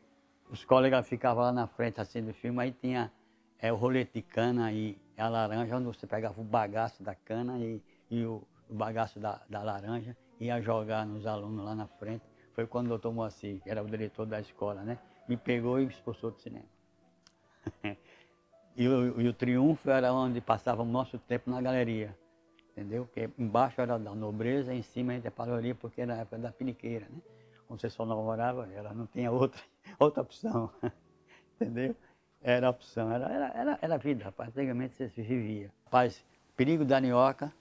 os colegas ficavam lá na frente assistindo o filme, aí tinha é, o rolete de cana e a laranja, onde você pegava o bagaço da cana e, e o, o bagaço da, da laranja, ia jogar nos alunos lá na frente foi quando o doutor Moacir, que era o diretor da escola, né? Me pegou e me expulsou do cinema. e, o, e o triunfo era onde passava o nosso tempo na galeria. Entendeu? Porque embaixo era da nobreza, em cima a gente é paloria, porque era a época da piniqueira, né? Quando você só namorava, ela não tinha outra, outra opção. Entendeu? Era a opção, era, era, era, vida, rapaz. Antigamente você vivia. Rapaz, perigo da minhoca,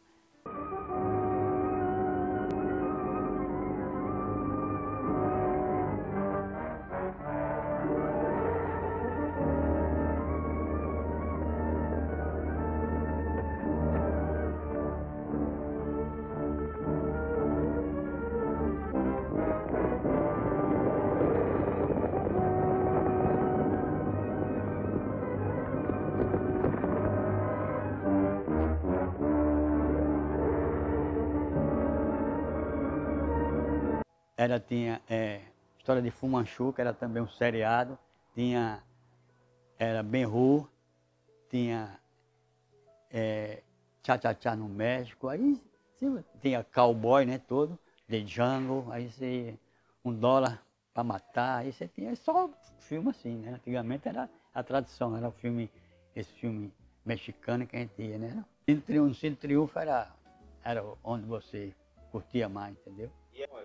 Era, tinha é, História de Fumanchu, que era também um seriado. Tinha, era Ben-Hur, tinha é, Tchá Tchá Tchá no México. Aí tinha Cowboy, né, todo, de Django. Aí você, um dólar para matar. Aí você tinha só filme assim, né? Antigamente era a tradição, era o filme, esse filme mexicano que a gente ia, né? O Cine Triunfo era, era onde você curtia mais, entendeu?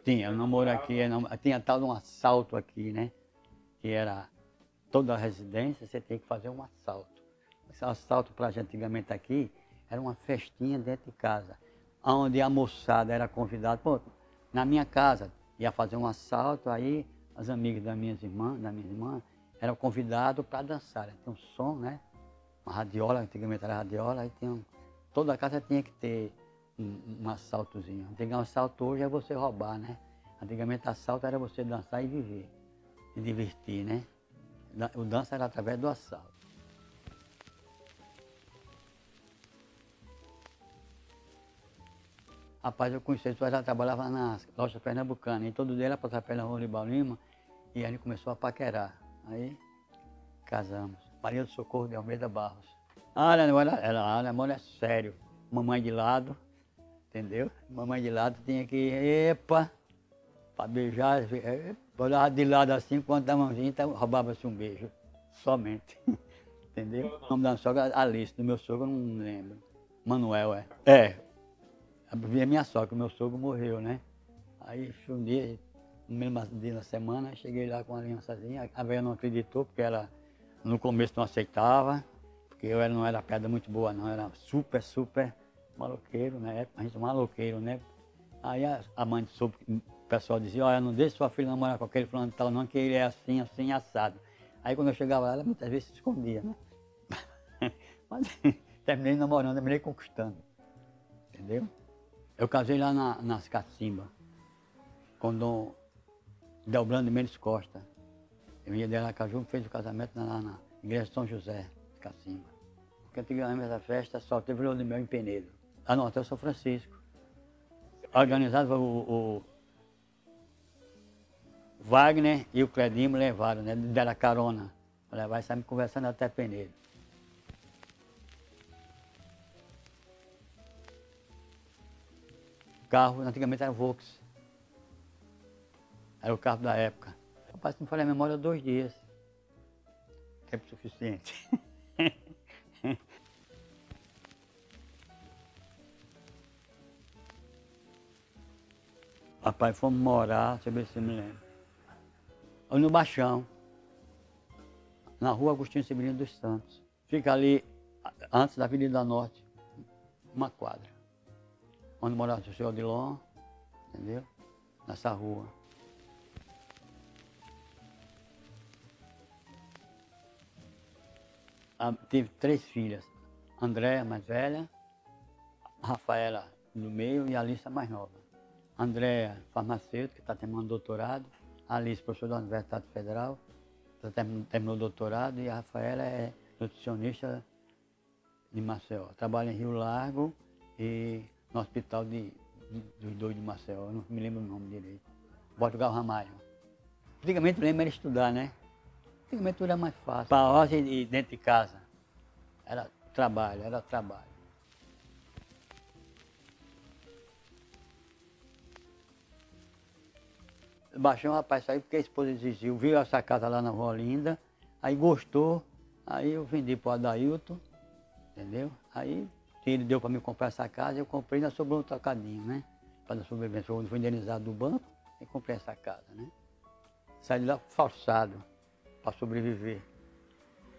Tinha, eu namoro aqui, tinha tal de um assalto aqui, né? Que era toda a residência, você tem que fazer um assalto. Esse assalto para gente antigamente aqui era uma festinha dentro de casa, onde a moçada era convidada, pô, na minha casa, ia fazer um assalto, aí as amigas das minhas irmãs, da minha irmã, eram convidados para dançar. Tinha um som, né? Uma radiola, antigamente era radiola, aí tinha um, toda a casa tinha que ter um, um assaltozinho. Antigamente assalto hoje é você roubar, né? Antigamente assalto era você dançar e viver, e divertir, né? O dança era através do assalto. Rapaz, eu conheci eu já trabalhava na loja pernambucana, e todo dia era passar pela rua Libal Lima, e aí ele começou a paquerar. Aí casamos. Maria do Socorro de Almeida Barros. Ah, ela, ela, ela, ela, amor é sério. Mamãe de lado, entendeu? Mamãe de lado tinha que, epa, para beijar, epa, olhava de lado assim, quando da mãozinha, então roubava-se um beijo. Somente. Entendeu? O nome da sogra, Alice, do meu sogro eu não lembro. Manuel, é. É. A minha sogra, meu sogro morreu, né? Aí um dia, no mesmo dia da semana, cheguei lá com a aliançazinha, a velha não acreditou, porque ela no começo não aceitava, porque eu não era pedra muito boa não, era super, super maloqueiro, né? A gente maloqueiro, né? Aí a, a mãe soube, o pessoal dizia, olha, não deixe sua filha namorar com aquele fulano de tal não, que ele é assim, assim, assado. Aí quando eu chegava lá, ela muitas vezes se escondia, né? Mas terminei namorando, terminei conquistando, entendeu? Eu casei lá na, nas Cacimbas, com Dom Delbrando Mendes Costa. Eu ia de Aracaju, fez o casamento lá na igreja de São José, de Cacimba. Porque antigamente essa festa só teve lua de mel em Penedo. Lá no Hotel São Francisco. Organizado o, o Wagner e o Cledinho me levaram, né? Deram carona. Levar e saímos conversando até Penedo. O carro antigamente era Volks. Era o carro da época. Rapaz, não falei a memória, dois dias. Tempo suficiente. Rapaz, fomos morar, deixa eu ver se me lembro. No Baixão, na rua Agostinho Severino dos Santos. Fica ali, antes da Avenida Norte, uma quadra. Onde morava o senhor Odilon, entendeu? Nessa rua. Ah, tive três filhas. Andréa, mais velha, Rafaela, no meio, e a Alice, a mais nova. Andréa, farmacêutica, está terminando doutorado. Alice, professora da Universidade Federal, tá termin- terminou doutorado. E a Rafaela é nutricionista de Maceió. Trabalha em Rio Largo e no hospital de, de- dos dois de Maceió. Eu não me lembro o nome direito. Portugal Ramalho. Antigamente o lema era estudar, né? Antigamente tudo era mais fácil. Para e dentro de casa. Era trabalho, era trabalho. Baixou um rapaz saiu porque a esposa exigiu, viu essa casa lá na Rua Olinda, aí gostou, aí eu vendi para o Adailton, entendeu? Aí ele deu para mim comprar essa casa, eu comprei e ainda sobrou um tocadinho, né? Para a sobrevivência, eu fui indenizado do banco e comprei essa casa, né? Saí de lá forçado para sobreviver.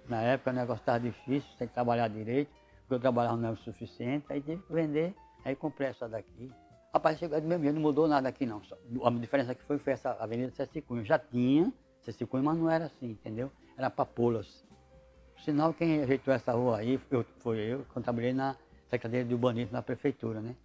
Na época o negócio estava difícil, sem trabalhar direito, porque eu trabalhava não era o suficiente, aí tive que vender, aí comprei essa daqui. Rapaz, chegou do mesmo jeito, não mudou nada aqui não. Só- A diferença que foi foi essa Avenida Ceci Cunha. Já tinha Ceci Cunha, mas não era assim, entendeu? Era Papolas. Sinal, quem ajeitou essa rua aí eu, foi eu, quando trabalhei na Secretaria de Urbanismo da Prefeitura, né?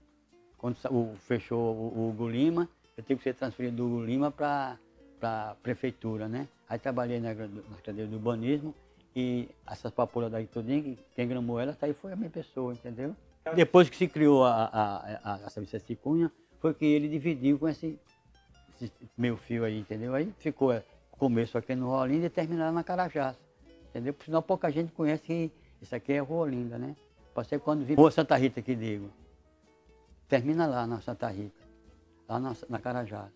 Quando o- fechou o, o Hugo Lima, eu tive que ser transferido do Hugo Lima para a Prefeitura, né? Aí trabalhei na, na Secretaria de Urbanismo e essas papolas daí tudinho, que- quem gramou elas aí foi a minha pessoa, entendeu? Depois que se criou a, a, a, a Ceci Cunha, foi que ele dividiu com esse, esse meu fio aí, entendeu? Aí ficou é, começo aqui no Rua Olinda e terminaram na Carajás, entendeu? Por sinal, pouca gente conhece que isso aqui é Rua Olinda, né? Ser quando vi Rua Santa Rita que digo. Termina lá na Santa Rita, lá na, na Carajás.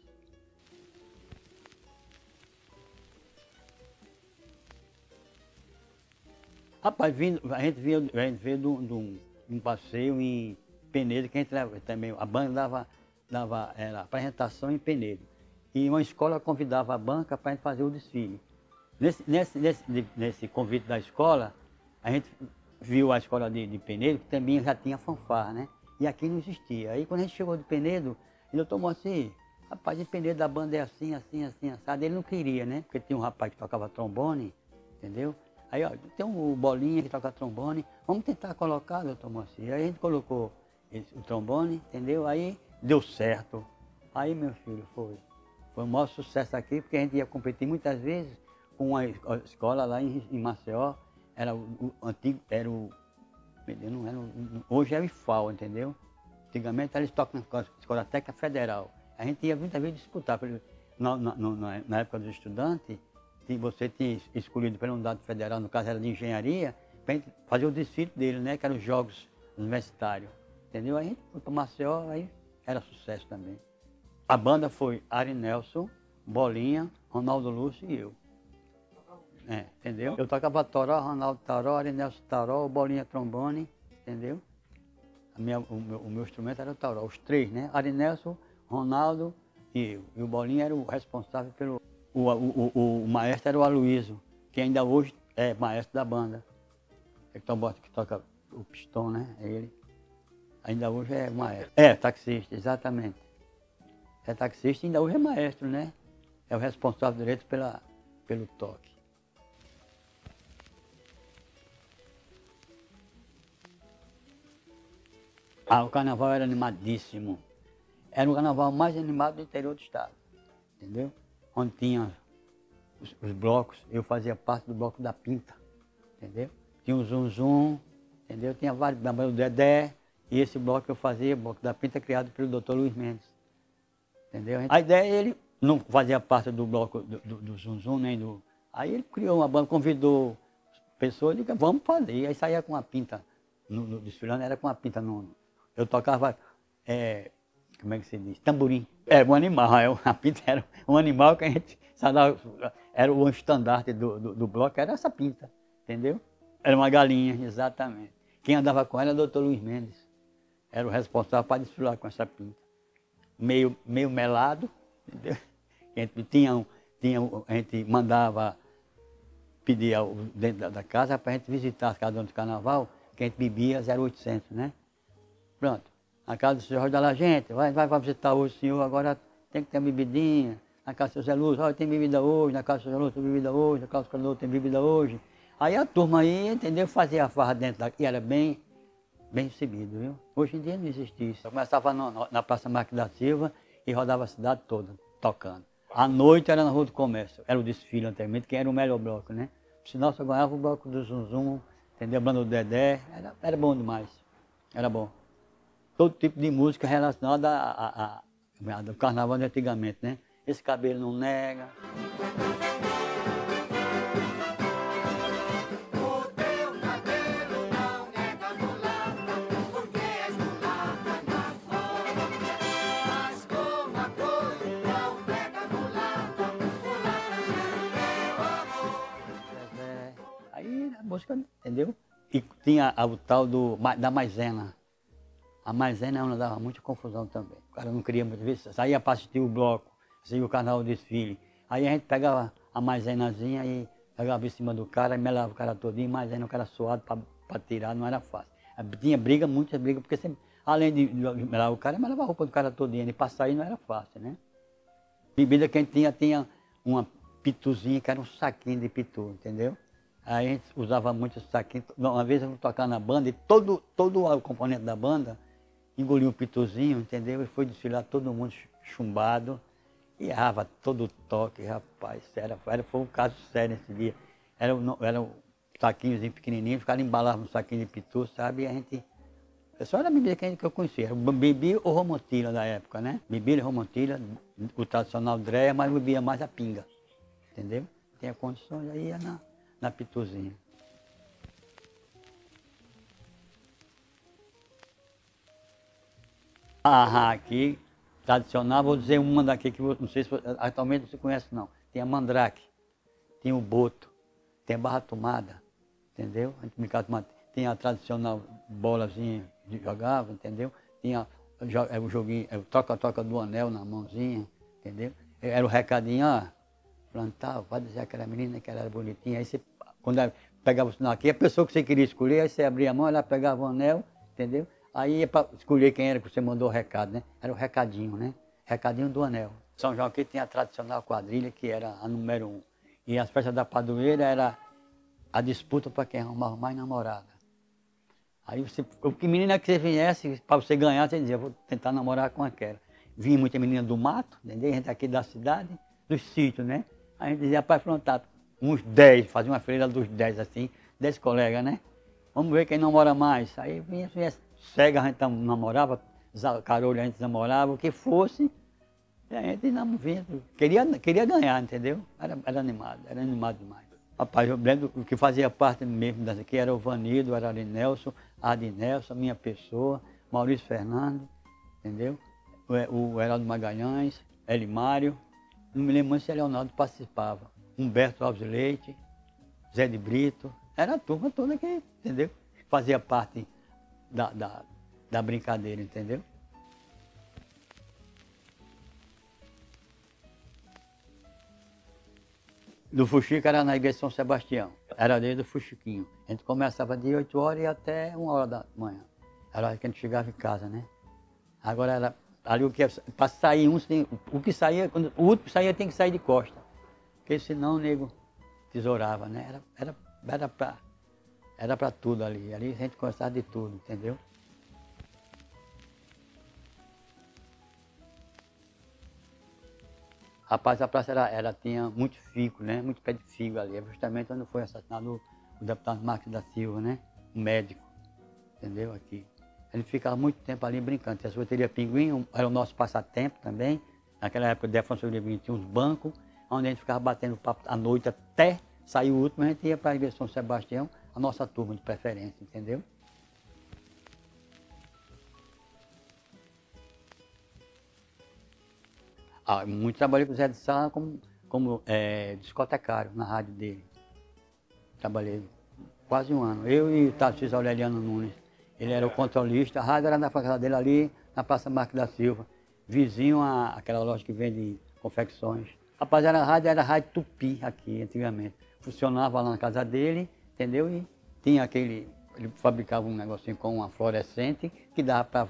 Rapaz, vindo, a gente veio, a gente veio de um, um- de passeio em Penedo, que a gente também, a banda dava dava era apresentação em Penedo. E uma escola convidava a banca para a gente fazer o desfile. Nesse, nesse, nesse, nesse convite da escola, a gente viu a escola de, de Penedo, que também já tinha fanfarra, né? E aqui não existia. Aí quando a gente chegou de Penedo, ele tomou assim, rapaz, em Penedo da banda é assim, assim, assim, assado. Ele não queria, né? Porque tinha um rapaz que tocava trombone, entendeu? Aí, ó, tem um bolinha que toca trombone, vamos tentar colocar, doutor Moacir. Aí a gente colocou esse, o trombone, entendeu? Aí deu certo. Aí, meu filho, foi. Foi um maior sucesso aqui, porque a gente ia competir muitas vezes com uma escola lá em, em Maceió, era o, o, antigo, era o. Não era o, hoje é o IFAL, entendeu? Antigamente eles tocam na escola técnica federal. A gente ia muitas vezes disputar. Na, na, na época dos estudantes, você tinha escolhido pela unidade federal, no caso era de engenharia, para fazer o desfile dele, né? Que eram os jogos universitários. Entendeu? Aí foi para Maceió, aí era sucesso também. A banda foi Ari Nelson, Bolinha, Ronaldo Lúcio e eu. É, entendeu? Eu tocava toró, Ronaldo Taró, Ari Nelson Taró, Bolinha Trombone, entendeu? Minha, o, meu, o, meu, instrumento era o taró, os três, né? Ari Nelson, Ronaldo e eu. E o Bolinha era o responsável pelo o, o, o, maestro era o Aloysio, que ainda hoje é maestro da banda. É que toca o pistão, né? É ele. Ainda hoje é maestro. É, taxista, exatamente. É taxista e ainda hoje é maestro, né? É o responsável direito pela, pelo toque. Ah, o carnaval era animadíssimo. Era o carnaval mais animado do interior do estado. Entendeu? Onde tinha os, os, blocos, eu fazia parte do bloco da Pinta, entendeu? Tinha o Zum Zum, entendeu? Tinha vários, o Dedé, e esse bloco que eu fazia, o bloco da Pinta, criado pelo doutor Luiz Mendes, entendeu? A ideia, ele não fazia parte do bloco do, do, do Zum Zum, nem do... Aí ele criou uma banda, convidou pessoas, disse, vamos fazer. Aí saía com a pinta, no, no desfilando, era com a pinta no... Eu tocava é, como é que se diz? Tamborim. É, um animal, é, a pinta era um animal que a gente, era o estandarte do, do, do, bloco, era essa pinta, entendeu? Era uma galinha, exatamente. Quem andava com ela era o doutor Luiz Mendes. Era o responsável para desfilar com essa pinta. Meio, meio melado, entendeu? A gente, tinha, tinha, a gente mandava pedir dentro da casa para a gente visitar as casas do carnaval, que a gente bebia 0800, né? Pronto na casa do senhor Jorge da gente, vai, vai, visitar hoje o senhor, agora tem que ter uma bebidinha. Na casa do seu Zé Lúcio, olha, tem bebida hoje, na casa do seu Zé Lúcio tem bebida hoje, na casa do seu tem bebida hoje. Aí a turma aí, entendeu, fazia a farra dentro daqui, era bem, bem recebido, viu? Hoje em dia não existe isso. Eu começava no, na Praça Marques da Silva e rodava a cidade toda, tocando. À noite era na Rua do Comércio, era o desfile anteriormente, quem era o melhor bloco, né? Senão só ganhava o bloco do Zum Zum, entendeu? Banda do Dedé, era, era bom demais, era bom todo tipo de música relacionada a, a, a, ao carnaval de antigamente, né? Esse cabelo não nega. Aí a música, entendeu? E tinha o tal do, da maisena. A maisena ela dava muita confusão também. O cara não queria muitas vezes, saía para assistir o bloco, assistir o canal do desfile. Aí a gente pegava a maisenazinha e pegava em cima do cara, melava o cara todinho, maisena o cara suado para tirar, não era fácil. Tinha briga, muitas brigas, porque sempre, além de melar o cara, melava a roupa do cara todinho, e para sair não era fácil, né? Bebida que a gente tinha, tinha uma pituzinha, que era um saquinho de pitu, entendeu? Aí a gente usava muito esse saquinho. Uma vez eu fui tocar na banda e todo, todo o componente da banda engoliu um pituzinho, entendeu? E foi desfilar todo mundo chumbado. E errava todo o toque, rapaz. Era, era, foi um caso sério esse dia. Era, era um saquinhos pequenininhos, os caras embalavam um saquinho de pitu, sabe? E a gente. Só era a bebida que, eu conhecia. Era bebi ou romontilha da época, né? Bebia romontilha, o tradicional dreia, mas bebia mais a pinga. Entendeu? Tinha condições, aí ia na, na pituzinha. Ah, aqui, tradicional, vou dizer uma daqui que não sei se atualmente você conhece não. Tem a mandrake, tem o boto, tem a barra tomada, entendeu? A tem a tradicional bolazinha de jogava, entendeu? Tinha jo- é o joguinho, é o toca-toca do anel na mãozinha, entendeu? Era o recadinho, ó, plantava, pode dizer aquela menina que ela era bonitinha, aí você, quando ela pegava o sinal aqui, a pessoa que você queria escolher, aí você abria a mão, ela pegava o anel, entendeu? Aí ia para escolher quem era que você mandou o recado, né? Era o recadinho, né? Recadinho do anel. São João aqui tem a tradicional quadrilha, que era a número um. E as festas da padroeira era a disputa para quem arrumava mais namorada. Aí você, o que menina que você viesse, para você ganhar, você dizia, vou tentar namorar com aquela. Vinha muita menina do mato, entendeu? Gente aqui da cidade, dos sítios, né? A gente dizia, rapaz, pronto, tá, uns 10, fazia uma feira dos 10 assim, 10 colegas, né? Vamos ver quem namora mais. Aí vinha, vinha cega, a gente namorava, carolho a gente namorava, o que fosse, a gente não vinha, queria, queria ganhar, entendeu? Era, era animado, era animado demais. Rapaz, eu lembro o que fazia parte mesmo dessa aqui era o Vanido, era Ari Nelson, Adi Nelson, minha pessoa, Maurício Fernandes, entendeu? O, o Heraldo Magalhães, Elimário, não me lembro se Leonardo participava. Humberto Alves Leite, Zé de Brito, era a turma toda que, entendeu? Fazia parte da, da, da brincadeira, entendeu? Do Fuxico era na igreja de São Sebastião. Era desde o Fuxiquinho. A gente começava de 8 horas e até 1 hora da manhã. Era a hora que a gente chegava em casa, né? Agora era. Ali o que para sair um, o que saía, quando o último que saía tem que sair de costa. Porque senão o nego tesourava, né? Era, era, era para era pra tudo ali. Ali a gente gostava de tudo, entendeu? Rapaz, a praça era, era, tinha muito figo, né? Muito pé de figo ali. É justamente onde foi assassinado o, o deputado Marcos da Silva, né? Um médico, entendeu? Aqui. Ele ficava muito tempo ali brincando. Tinha a sorveteria Pinguim, era o nosso passatempo também. Naquela época, o Defensor Livre tinha uns bancos, onde a gente ficava batendo papo à noite até sair o último, a gente ia para a São Sebastião, a nossa turma de preferência, entendeu? Ah, muito trabalhei com o Zé de Sá como, como eh, discotecário na rádio dele. Trabalhei quase um ano. Eu e o Tarcísio Aureliano Nunes. Ele era o controlista, a rádio era na casa dele ali, na Praça Marques da Silva, vizinho à- àquela loja que vende confecções. Rapaz, era a rádio, era a rádio Tupi aqui antigamente. Funcionava lá na casa dele, entendeu? E tinha aquele. Ele fabricava um negocinho com uma fluorescente que dava para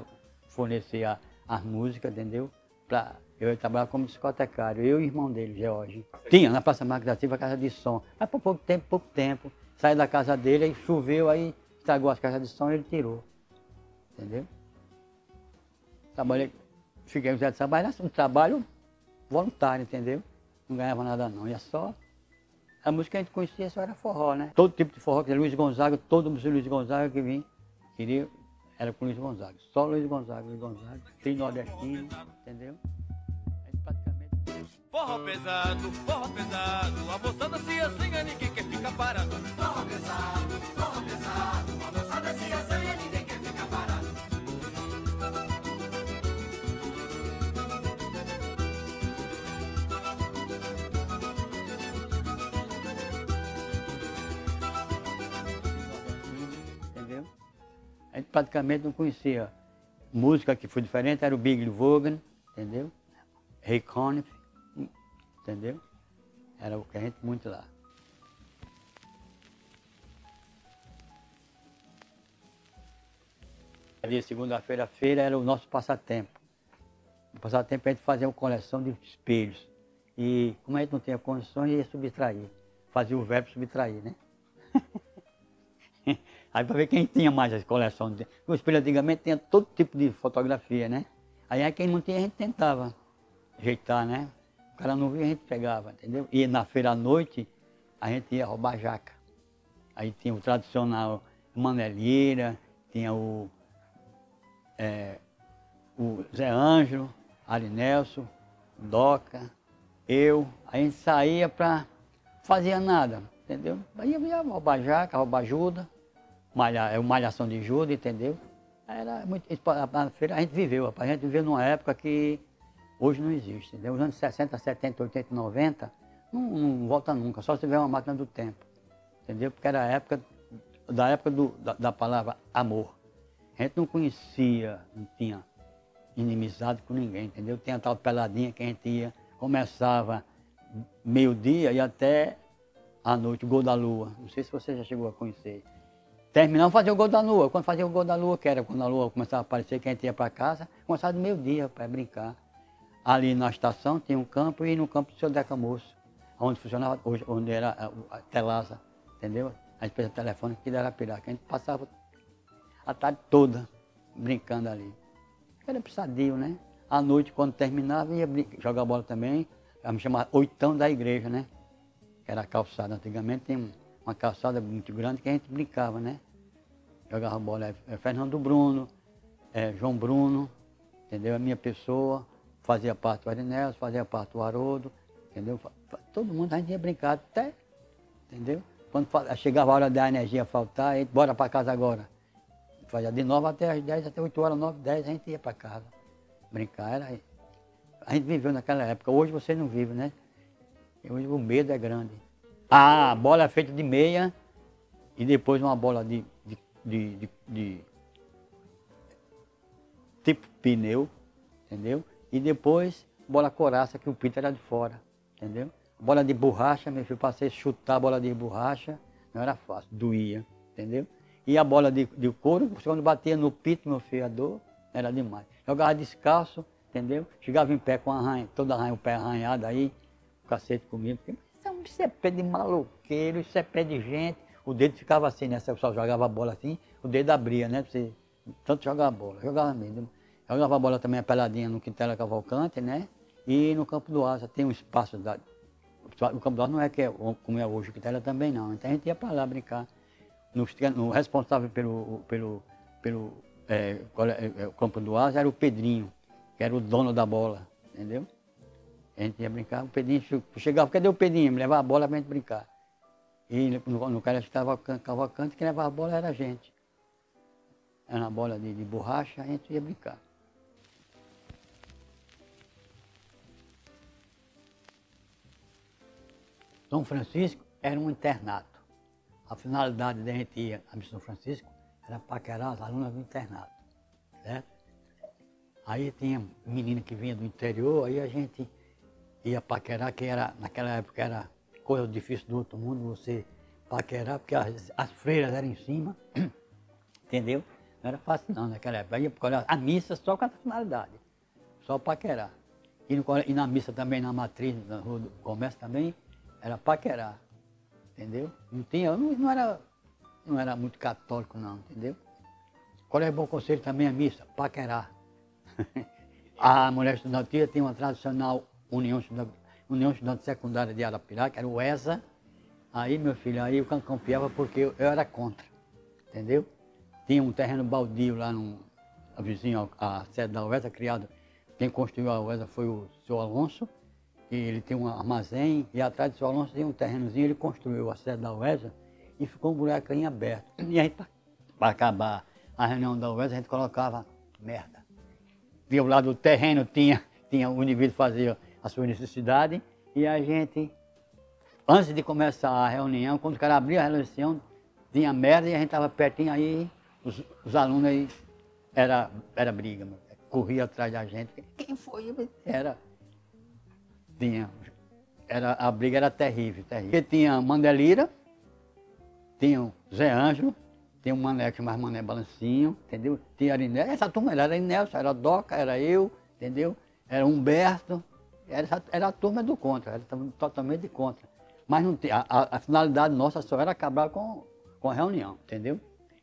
fornecer a- as músicas, entendeu? Pra, eu trabalhava como discotecário, eu e o irmão dele, George. Tinha na Praça Marques da Silva casa de som, mas por pouco tempo, pouco tempo. Saí da casa dele, aí choveu, aí estragou as caixas de som e ele tirou. Entendeu? Trabalhei, fiquei no Zé de era um trabalho voluntário, entendeu? Não ganhava nada não, ia só. A música que a gente conhecia só era forró, né? Todo tipo de forró, que era Luiz Gonzaga, todo músico Luiz Gonzaga que vinha, queria, era com Luiz Gonzaga. Só Luiz Gonzaga, Luiz Gonzaga, trio nordestino, entendeu? A gente praticamente. Forró pesado, forró pesado, a moçada se assanha, ninguém quer ficar parado. Forró pesado, forró A gente praticamente não conhecia. Música que foi diferente era o Big Vogan, entendeu? Ray Conniff, entendeu? Era o que a gente muito lá. Ali, segunda-feira, feira era o nosso passatempo. O passatempo a gente fazia uma coleção de espelhos. E como a gente não tinha condições, ia subtrair. Fazia o verbo subtrair, né? Aí para ver quem tinha mais as coleções. O espelho antigamente tinha todo tipo de fotografia, né? Aí aí quem não tinha, a gente tentava ajeitar, né? O cara não via, a gente pegava, entendeu? E na feira à noite, a gente ia roubar jaca. Aí tinha o tradicional Manelheira, tinha o, é, o Zé Ângelo, Ari Nelson, Doca, eu. A gente saía para fazia nada, entendeu? Aí ia roubar jaca, roubar juda, malha, é uma malhação de juda, entendeu? Era muito, a, a feira a gente viveu, rapaz, a gente viveu numa época que hoje não existe, entendeu? Os anos 60, 70, 80, 90, não, não volta nunca, só se tiver uma máquina do tempo, entendeu? Porque era a época, da época do, da, da palavra amor. A gente não conhecia, não tinha inimizade com ninguém, entendeu? Tinha tal peladinha que a gente ia, começava meio-dia e até à noite, o gol da lua. Não sei se você já chegou a conhecer. Terminamos fazer o gol da lua. Quando fazia o gol da lua, que era quando a lua começava a aparecer, que a gente ia para casa, começava de meio-dia para brincar. Ali na estação tinha um campo e no campo do seu Deca Moço, onde funcionava, onde era a, Telasa, entendeu? A empresa telefônica que era Piraca. A gente passava a tarde toda brincando ali. Era sadio, né? À noite, quando terminava, ia brincar, jogar bola também. Me chamava Oitão da Igreja, né? Que era calçada. Antigamente tem uma calçada muito grande que a gente brincava, né? Jogava bola. É, Fernando Bruno, é, João Bruno, entendeu? A minha pessoa, fazia parte do Arinelso, fazia parte do Haroldo, entendeu? Todo mundo a gente ia brincar até, entendeu? Quando chegava a hora da energia faltar, a gente bora para casa agora. Fazia de 9 até as 10, até 8 horas, 9, 10, a gente ia para casa. Brincar, era... A gente viveu naquela época. Hoje você não vive, né? Hoje o medo é grande. Ah, a bola é feita de meia e depois uma bola de, de, de, de, de tipo pneu, entendeu? E depois bola coraça, que o pito era de fora, entendeu? Bola de borracha, meu filho, passei a chutar a bola de borracha, não era fácil, doía, entendeu? E a bola de, de couro, quando batia no pito, meu filho, a dor era demais. Jogava descalço, entendeu? Chegava em pé com arranha, toda arranha, o pé arranhado aí, o cacete comigo. Porque, isso é pé de maloqueiro, isso é pé de gente. O dedo ficava assim, né? Se o pessoal jogava a bola assim, o dedo abria, né? Você, tanto jogar a bola, jogava mesmo. Jogava a bola também a peladinha no Quintela Cavalcante, né? E no Campo do Asa tem um espaço da. O Campo do Asa não é que é como é hoje, o Quintela também não. Então a gente ia para lá brincar no, no responsável pelo, pelo, pelo é, é, é, campo do Asa era o Pedrinho, que era o dono da bola, entendeu? A gente ia brincar, o Pedrinho chegava, cadê o Pedrinho? Me levava a bola para a gente brincar. E no, no cara estava Cavalcante, quem levava a bola era a gente. Era uma bola de, de borracha, a gente ia brincar. São Francisco era um internato. A finalidade da gente ir a Missão Francisco era paquerar as alunas do internato, certo? Aí tinha menina que vinha do interior, aí a gente ia paquerar, que era, naquela época era coisa difícil do outro mundo, você paquerar, porque as, as freiras eram em cima, entendeu? Não era fácil não naquela época. Aí a missa só com a finalidade, só paquerar. E, no, e na missa também, na matriz, do comércio também, era paquerar entendeu? Não tinha, não, não, era, não era muito católico não, entendeu? Qual é o bom conselho também a missa? Paquerar. a mulher estudantil tem uma tradicional União Estudante, União Estudante Secundária de Arapiraca, era o ESA. Aí, meu filho, aí Cancão piava porque eu, eu, era contra, entendeu? Tinha um terreno baldio lá no a vizinho, a sede da UESA, criado, quem construiu a UESA foi o senhor Alonso, ele tem um armazém e atrás do seu Alonso tem um terrenozinho, ele construiu a sede da UESA e ficou um buraco aí aberto. E aí, para acabar a reunião da UESA, a gente colocava merda. Via o lado do terreno, tinha, tinha o indivíduo fazia a sua necessidade e a gente, antes de começar a reunião, quando o cara abria a reunião, tinha merda e a gente estava pertinho aí, os, os alunos aí, era, era briga, corria atrás da gente. Quem foi? Era tinha. Era, a briga era terrível, terrível. Porque tinha Mandelira, tinha o Zé Ângelo, tinha um mané que chamava Mané Balancinho, entendeu? Tinha Arinel, essa turma era Arinelson, era Doca, era eu, entendeu? Era Humberto, era, era a turma do contra, era totalmente de contra. Mas não tinha, a, a, finalidade nossa só era acabar com, com a reunião, entendeu?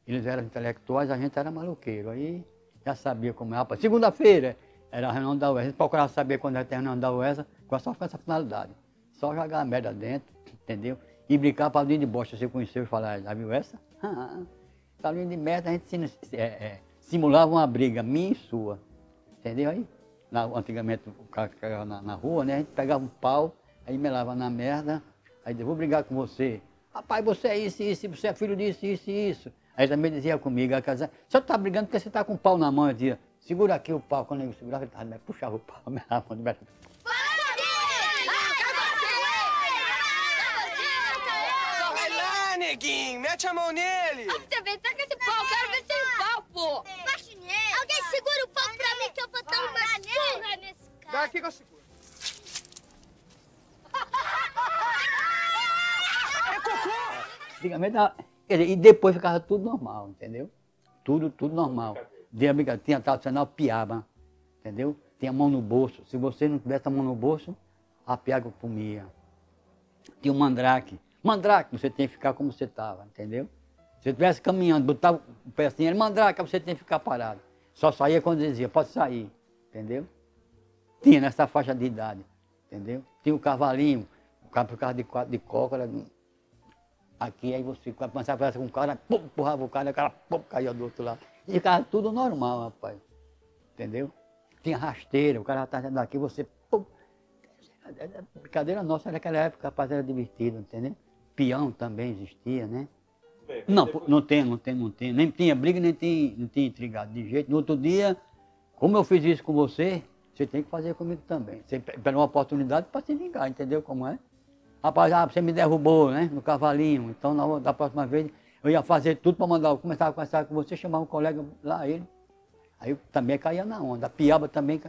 Eles eram intelectuais, a gente era maluqueiro. Aí já sabia como era. Segunda-feira era a reunião da UESA, a gente procurava saber quando era a reunião da UESA, só com essa finalidade. Só jogar a merda dentro, entendeu? E brincar para de bosta. Você conheceu e falar, já viu essa? Palinho de merda, a gente é, é, simulava uma briga minha e sua. Entendeu aí? Na, antigamente o cara ficava na, na, rua, né? A gente pegava um pau, aí me lava na merda, aí eu vou brigar com você. Rapaz, você é isso, isso, você é filho disso, isso e isso. Aí também dizia comigo, a casa, você está brigando porque você está com o pau na mão. Eu dizia, segura aqui o pau. Quando eu segurava, ele tava, puxava o pau, me lava, neguinho, me Mete a mão nele! Você vem, taca esse pau, quero ver esse pau, pô! Baixe nele. Alguém segura o pau pra mim que eu vou dar uma surra Dá aqui que eu seguro. É cocô! Antigamente, quer dizer, e depois ficava tudo normal, entendeu? Tudo, tudo normal. Tinha, tinha tradicional piaba, entendeu? Tinha mão no bolso. Se você não tivesse a mão no bolso, a piaba comia. Tinha o mandrake. Mandrake, você tem que ficar como você estava, entendeu? Se você estivesse caminhando, botava o pé assim, era mandrake, você tem que ficar parado. Só saía quando dizia, pode sair, entendeu? Tinha nessa faixa de idade, entendeu? Tinha o cavalinho, o carro por causa de de cócora, aqui, aí você começava a conversa com o cara, pum, empurrava o cara, o cara pum, caía do outro lado. E ficava tudo normal, rapaz. Entendeu? Tinha rasteira, o cara estava daqui, você. Pum. Brincadeira nossa naquela época, rapaz, era divertido, entendeu? Peão também existia, né? Bem, Não, depois- não tem, não tem, não tem. Nem tinha briga, nem tinha, não tinha intrigado de jeito. No outro dia, como eu fiz isso com você, você tem que fazer comigo também. Você pe- pega uma oportunidade para se vingar, entendeu como é? Rapaz, ah, você me derrubou, né? No cavalinho. Então, na, da próxima vez, eu ia fazer tudo para mandar. Eu começava a conversar com você, chamar um colega lá, ele. Aí eu também caía na onda. A piaba também.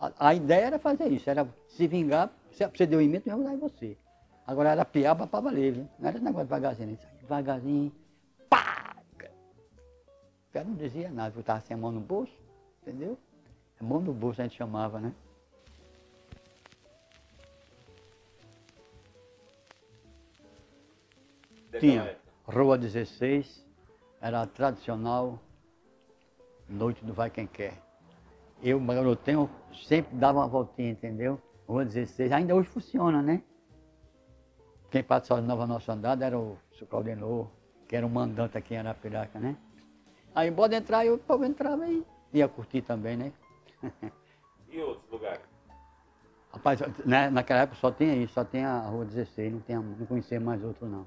A, a ideia era fazer isso, era se vingar. Se você deu em mim, eu ia dar em você. Agora era piaba para valer, viu? Não era negócio devagarzinho, aí, devagarzinho. Pá! Cara não dizia nada, porque estava sem a mão no bolso, entendeu? A mão no bolso a gente chamava, né? Tinha. Rua 16, era a tradicional noite do Vai Quem Quer. Eu, garotinho, sempre dava uma voltinha, entendeu? Rua 16, ainda hoje funciona, né? Quem patrocinava nosso andado era o seu Claudenor, que era o mandante aqui em Arapiraca, né? Aí pode entrar, eu o povo entrava e ia curtir também, né? E outros lugares? Rapaz, né, naquela época só tinha isso, só tinha a Rua 16, não, tinha, não conhecia mais outro não.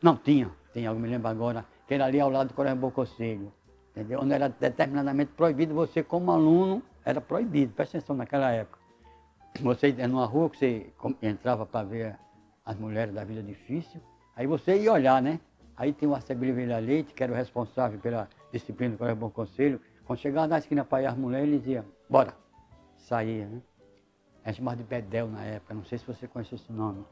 Não, tinha, tinha, eu me lembro agora, que era ali ao lado do Colégio Bom Conselho, entendeu? Onde era determinadamente proibido você, como aluno, era proibido, presta atenção naquela época. Você numa rua que você entrava para ver as mulheres da vida difícil, aí você ia olhar, né? Aí tinha o Vila Leite, que era o responsável pela disciplina do Colégio Bom Conselho. Quando chegava na esquina para ir as mulheres, ele dizia, bora, saía, né? A gente chamava de Bedel na época, não sei se você conhece esse nome.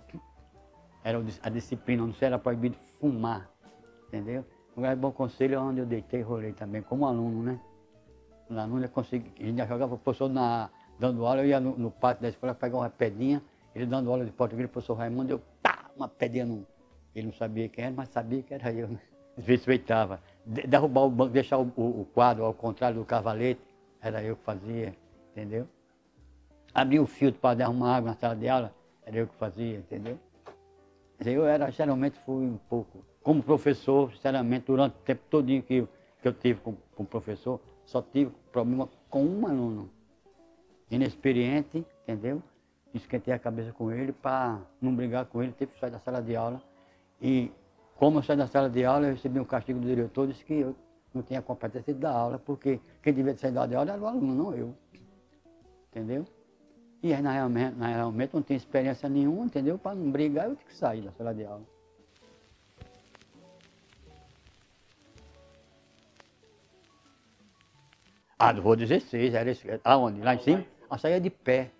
Era o a disciplina, onde era proibido fumar, entendeu? Lugar de bom conselho é onde eu deitei e rolei também, como aluno, né? No aluno eu consegui, a gente jogava o professor na, dando aula, eu ia no, no pátio da escola pegar uma pedinha, ele dando aula de português, o professor Raimundo, eu pá, uma pedinha no. Ele não sabia quem era, mas sabia que era eu, né? Respeitava. De- Derrubar o banco, deixar o, o- quadro ao contrário do cavalete, era eu que fazia, entendeu? abrir o filtro para derramar água na sala de aula, era eu que fazia, entendeu? Eu era, geralmente fui um pouco, como professor, sinceramente, durante o tempo todo que eu, que eu tive com, com o professor, só tive problema com um aluno, inexperiente, entendeu? Esquentei a cabeça com ele para não brigar com ele, teve que sair da sala de aula. E como eu saí da sala de aula, eu recebi um castigo do diretor, disse que eu não tinha competência de dar aula, porque quem devia sair da aula era o aluno, não eu. Entendeu? E aí, na realmente, na realmente não tinha experiência nenhuma, entendeu? Para não brigar, eu tinha que sair da sala de aula. Ah, do Rua 16, era esse, aonde? Lá em cima? Eu saía de pé.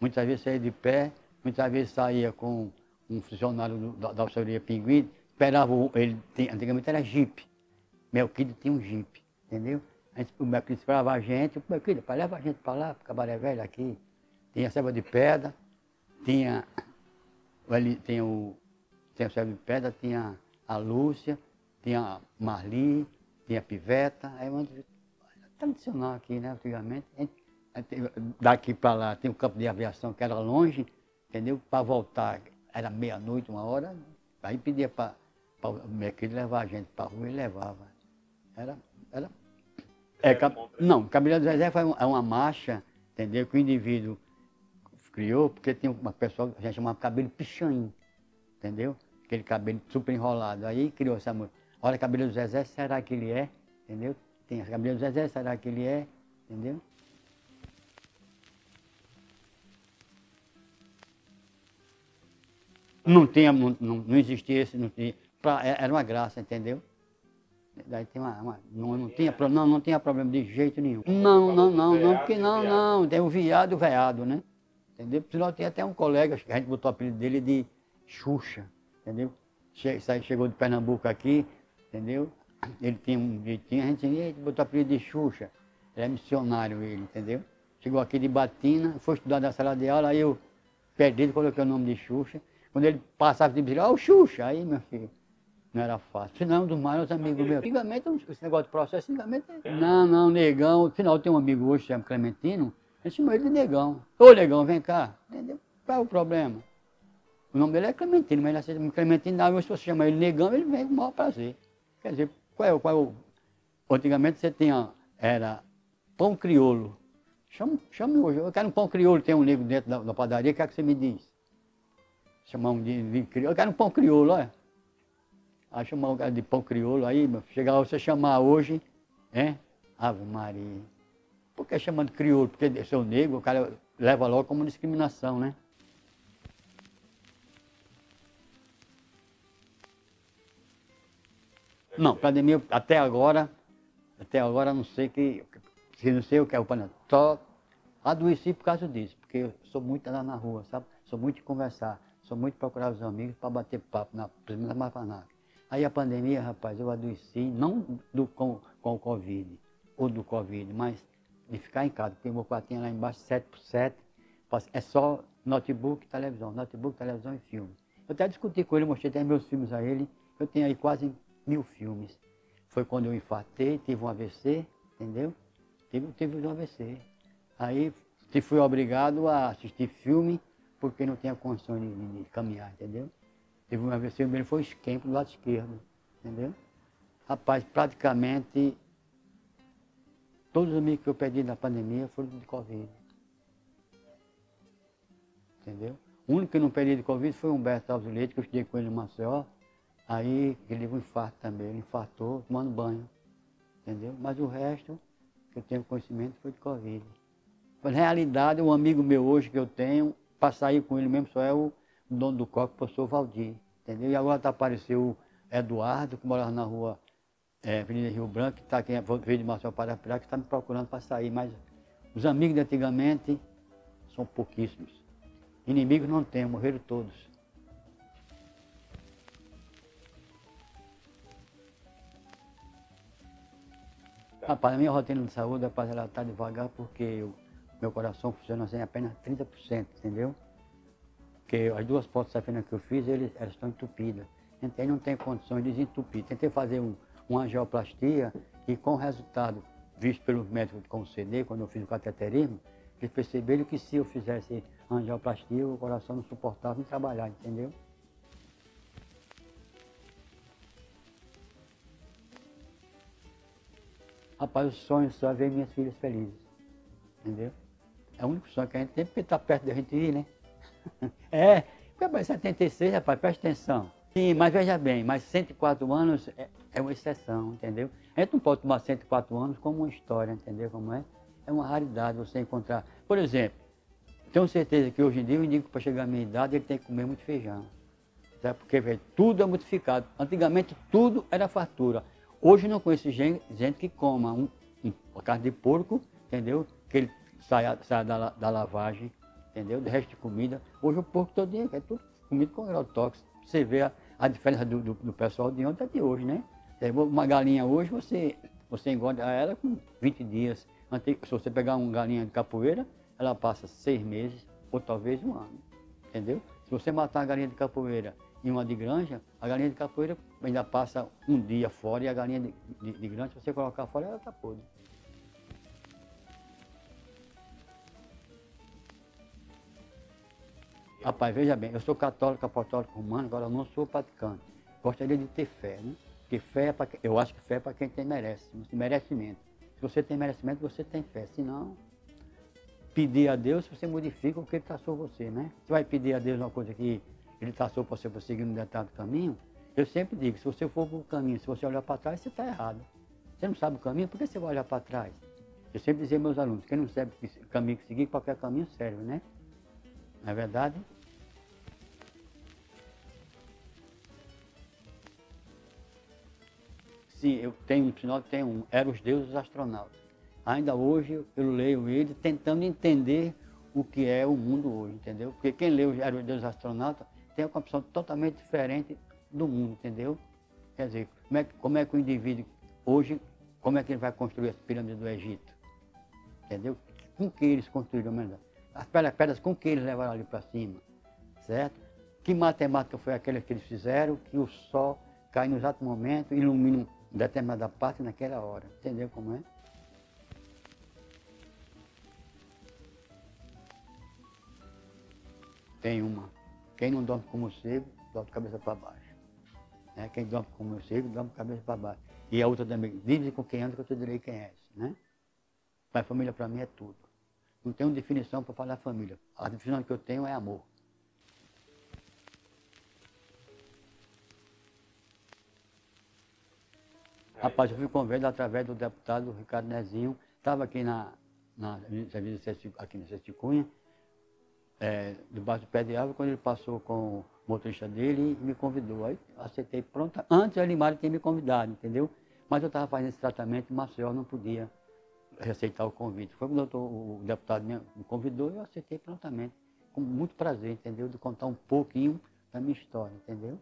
Muitas vezes saía de pé, muitas vezes saía com um funcionário da, da alçaria Pinguim, esperava, ele tinha, antigamente era jipe. Melquido tinha um jipe, entendeu? A gente- o Melquido esperava a gente, o Melquido, pai, leva a gente para lá, para Cabaré Velho aqui. Tinha selva de pedra, tinha, ali, tinha o, tinha selva de pedra, tinha a Lúcia, tinha a Marli, tinha a Piveta, aí onde, tradicional aqui, né, antigamente. Daqui para lá tem o campo de aviação que era longe, entendeu? Para voltar era meia-noite, uma hora, aí pedia para o Melquido levar a gente para a rua e levava. Era, era é, cab- não, Cabelo do Zezé foi um- é uma marcha, entendeu? Que o indivíduo criou, porque tinha uma pessoa que a gente chamava cabelo pichain, entendeu? Aquele cabelo super enrolado. Aí criou essa música. Olha, cabelo do Zezé, será que ele é? Entendeu? Tem cabelo do Zezé, será que ele é? Entendeu? Não tinha, não, não, existia esse, não tinha. pra- é- era uma graça, entendeu? Daí tem uma, uma- não, não, tinha, não, não tinha problema de jeito nenhum. Não, não, não, não, porque não, não, tem o viado e o veado, né? Entendeu? Senão tem até um colega, que a gente botou o apelido dele de Xuxa, entendeu? Chegou de Pernambuco aqui, entendeu? Ele tinha um jeitinho, a gente, botou o apelido de Xuxa. Ele é missionário ele, entendeu? Chegou aqui de Batina, foi estudar na sala de aula, aí eu perdido, coloquei o nome de Xuxa. Quando ele passava de bicicleta, ó, o Xuxa, aí meu filho. Não era fácil. Senão, um dos maiores amigos meus. Antigamente, esse negócio de processo, antigamente. Não, não, negão. Afinal, tem um amigo hoje, chama Clementino, a gente chama ele de negão. Ô, negão, vem cá. Entendeu? Qual é o problema? O nome dele é Clementino, mas ele aceita Clementino, não, se você chama ele negão, ele vem com o maior prazer. Quer dizer, qual é, o- qual é o. Antigamente você tinha. Era pão crioulo. Chama, chama hoje. Eu quero um pão crioulo, tem um negro dentro da, da padaria, o que é que você me diz? Chamar um de, de crioulo. Eu quero um pão crioulo, olha. Aí cara de pão crioulo, aí, chegar você chamar hoje, é? Ave Maria. Por que chamando crioulo? Porque seu negro, o cara leva logo como discriminação, né? Não, pandemia até agora, até agora não sei que, se não sei o que é o pandemia. Só adoeci por causa disso, porque eu sou muito andar na rua, sabe? Sou muito de conversar, sou muito de procurar os amigos para bater papo, na, na Mafanac. Aí a pandemia, rapaz, eu adoeci, não do, com, com o Covid, ou do Covid, mas de ficar em casa, porque meu quartinho lá embaixo, 7 por 7, é só notebook, televisão, notebook, televisão e filme. Eu até discuti com ele, mostrei até meus filmes a ele, eu tenho aí quase mil filmes. Foi quando eu infartei, tive um AVC, entendeu? Tive, tive um AVC. Aí fui obrigado a assistir filme porque não tinha condições de, de- caminhar, entendeu? Teve um AVC, o meu foi esquema do lado esquerdo, entendeu? Rapaz, praticamente todos os amigos que eu perdi na pandemia foram de Covid. Entendeu? O único que não perdi de Covid foi o Humberto Alves Leite, que eu estudei com ele no Maceió. Aí ele teve um infarto também, ele infartou tomando banho. Entendeu? Mas o resto que eu tenho conhecimento foi de Covid. Mas, na realidade, um amigo meu hoje que eu tenho, para sair com ele mesmo, só é o dono do coque, o professor Valdir. Entendeu? E agora tá apareceu o Eduardo, que morava na rua é, Avenida Rio Branco, que está aqui, veio de Marcelo Parapirá, que está me procurando para sair. Mas os amigos de antigamente são pouquíssimos. Inimigos não tem, morreram todos. Rapaz, a minha rotina de saúde, rapaz, ela está devagar porque o meu coração funciona assim apenas 30%, entendeu? Porque as duas portas safena que eu fiz, eles, elas estão entupidas. Então não tem condições de desentupir. Tentei fazer um, uma angioplastia e com o resultado visto pelos médicos com o CD, quando eu fiz o cateterismo, eles perceberam que se eu fizesse angioplastia, o coração não suportava em trabalhar, entendeu? Rapaz, o sonho só é ver minhas filhas felizes. Entendeu? É o único sonho que a gente tem, porque está perto da gente ir, né? é, rapaz, 76, rapaz, presta atenção. Sim, mas veja bem, mas 104 anos é, é uma exceção, entendeu? A gente não pode tomar 104 anos como uma história, entendeu como é? É uma raridade você encontrar. Por exemplo, tenho certeza que hoje em dia o indico para chegar à minha idade ele tem que comer muito feijão. Sabe? Porque velho, tudo é modificado. Antigamente tudo era fartura. Hoje não conheço gente, gente que coma um, um, uma carne de porco, entendeu? Que ele saia, saia da, da lavagem, entendeu? Do resto de comida. Hoje o porco todo dia é tudo comido com agrotóxico. Você vê a, a diferença do, do, do pessoal de ontem e de hoje, né? É, Uma galinha hoje, você, você engorda ela com 20 dias. Se você pegar uma galinha de capoeira, ela passa seis meses ou talvez um ano. Entendeu? Se você matar a galinha de capoeira e uma de granja, a galinha de capoeira ainda passa um dia fora e a galinha de, de, de granja, se você colocar fora, ela está podre. Rapaz, veja bem, eu sou católico, apostólico romano, agora eu não sou praticante. Gostaria de ter fé, né? Porque fé é para eu acho que fé é para quem tem merece, merecimento. Se você tem merecimento, você tem fé. Se não, pedir a Deus, você modifica o que ele traçou você, né? Você vai pedir a Deus uma coisa que ele traçou para você para seguir um determinado caminho. Eu sempre digo, se você for para o caminho, se você olhar para trás, você está errado. Você não sabe o caminho, por que você vai olhar para trás? Eu sempre dizia aos meus alunos, quem não sabe o caminho que seguir, qualquer caminho serve, né? Não é verdade? Sim, eu tenho um sinal tem um, eram os deuses astronautas. Ainda hoje eu leio ele tentando entender o que é o mundo hoje, entendeu? Porque quem lê os eram os deuses astronautas tem uma concepção totalmente diferente do mundo, entendeu? Quer dizer, como é, que- como é que o indivíduo hoje, como é que ele vai construir as pirâmides do Egito? Entendeu? Com que eles construíram a humanidade? As pedras, com que eles levaram ali para cima, certo? Que matemática foi aquela que eles fizeram que o sol cai no exato momento ilumina determinada parte naquela hora? Entendeu como é? Tem uma. Quem não dorme como morcego, dorme cabeça para baixo. Né? Quem dorme como morcego, dorme cabeça para baixo. E a outra também, vive com quem anda que eu te direi quem é esse, né? Mas família para mim é tudo. Não tenho definição para falar família. A definição que eu tenho é amor. Rapaz, eu fui convidado através do deputado Ricardo Nezinho, estava aqui na, na serviço aqui na Cesticunha, é, debaixo do pé de árvore, quando ele passou com o motorista dele e me convidou. Aí aceitei pronta, antes a Limário tinha me convidado, entendeu? Mas eu estava fazendo esse tratamento em Maceió, não podia aceitar o convite. Foi o, doutor- o deputado me convidou e eu aceitei prontamente, com muito prazer, entendeu? De contar um pouquinho da minha história, entendeu?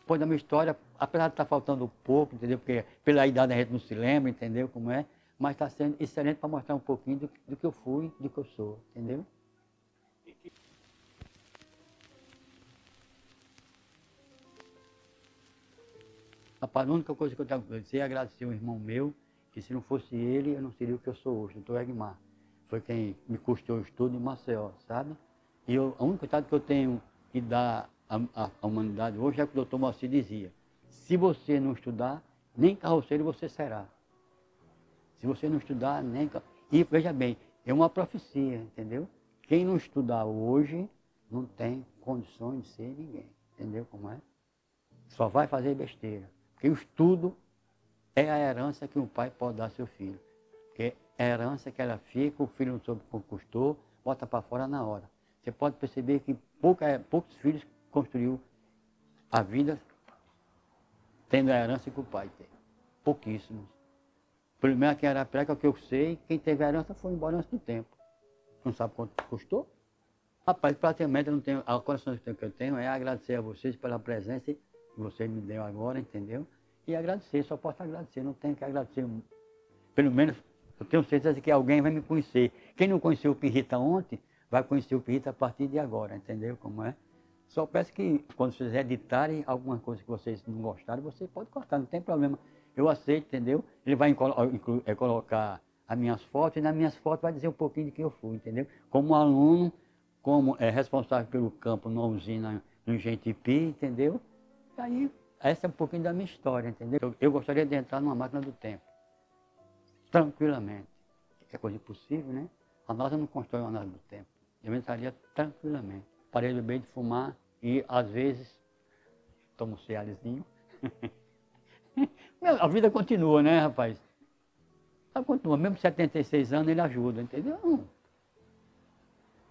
Depois da minha história, apesar de estar faltando um pouco, entendeu? Porque pela idade a gente não se lembra, entendeu como é? Mas está sendo excelente para mostrar um pouquinho do, do que eu fui, do que eu sou, entendeu? Rapaz, a única coisa que eu tenho a dizer é agradecer um irmão meu, que se não fosse ele, eu não seria o que eu sou hoje, doutor Egmar. Foi quem me custou o estudo em Maceió, sabe? E eu, a única coisa que eu tenho que dar à, à- humanidade hoje é o que o doutor Moacir dizia. Se você não estudar, nem carroceiro você será. Se você não estudar, nem... E veja bem, é uma profecia, entendeu? Quem não estudar hoje, não tem condições de ser ninguém, entendeu como é? Só vai fazer besteira. Porque o estudo é a herança que um pai pode dar ao seu filho. Porque é a herança que ela fica, o filho não soube quanto custou, bota para fora na hora. Você pode perceber que pouca, poucos filhos construiu a vida tendo a herança que o pai tem. Pouquíssimos. Pelo menos aqui em Arapiraca, o que eu sei, quem teve a herança foi embora antes do tempo. Não sabe quanto custou? Rapaz, praticamente não tenho, a coração que eu tenho é agradecer a vocês pela presença que vocês me deu agora, entendeu? E agradecer, só posso agradecer, não tenho que agradecer. Pelo menos eu tenho certeza que alguém vai me conhecer. Quem não conheceu o Pirrita ontem, vai conhecer o Pirrita a partir de agora, entendeu como é? Só peço que quando vocês editarem alguma coisa que vocês não gostaram, você pode cortar, não tem problema. Eu aceito, entendeu? Ele vai é, colocar as minhas fotos e nas minhas fotos vai dizer um pouquinho de quem eu fui, entendeu? Como aluno, como é, responsável pelo campo na usina no Engenho-Tipi, entendeu? Aí, essa é um pouquinho da minha história, entendeu? Eu, eu gostaria de entrar numa máquina do tempo, tranquilamente. É coisa impossível, né? A NASA não constrói uma máquina do tempo. Eu entraria tranquilamente. Parei do bem de fumar e, às vezes, tomo um cializinho. Meu, A vida continua, né, rapaz? Ela continua. Mesmo 76 anos, ele ajuda, entendeu?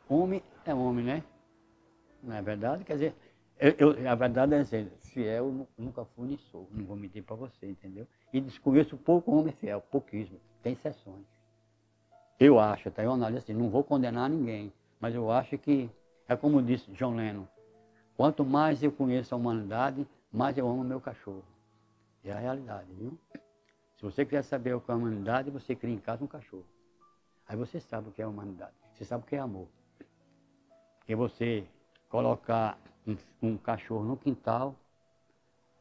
Homem é homem, né? Não é verdade? Quer dizer, eu, eu- a verdade é assim, fiel nunca fui nem sou, não vou mentir para você, entendeu? E desconheço pouco homem fiel, pouquíssimo, tem exceções. Eu acho, até eu analiso assim, não vou condenar ninguém, mas eu acho que, é como disse John Lennon, quanto mais eu conheço a humanidade, mais eu amo meu cachorro. É a realidade, viu? Se você quiser saber o que é a humanidade, você cria em casa um cachorro. Aí você sabe o que é a humanidade, você sabe o que é amor. Porque você colocar um, um cachorro no quintal,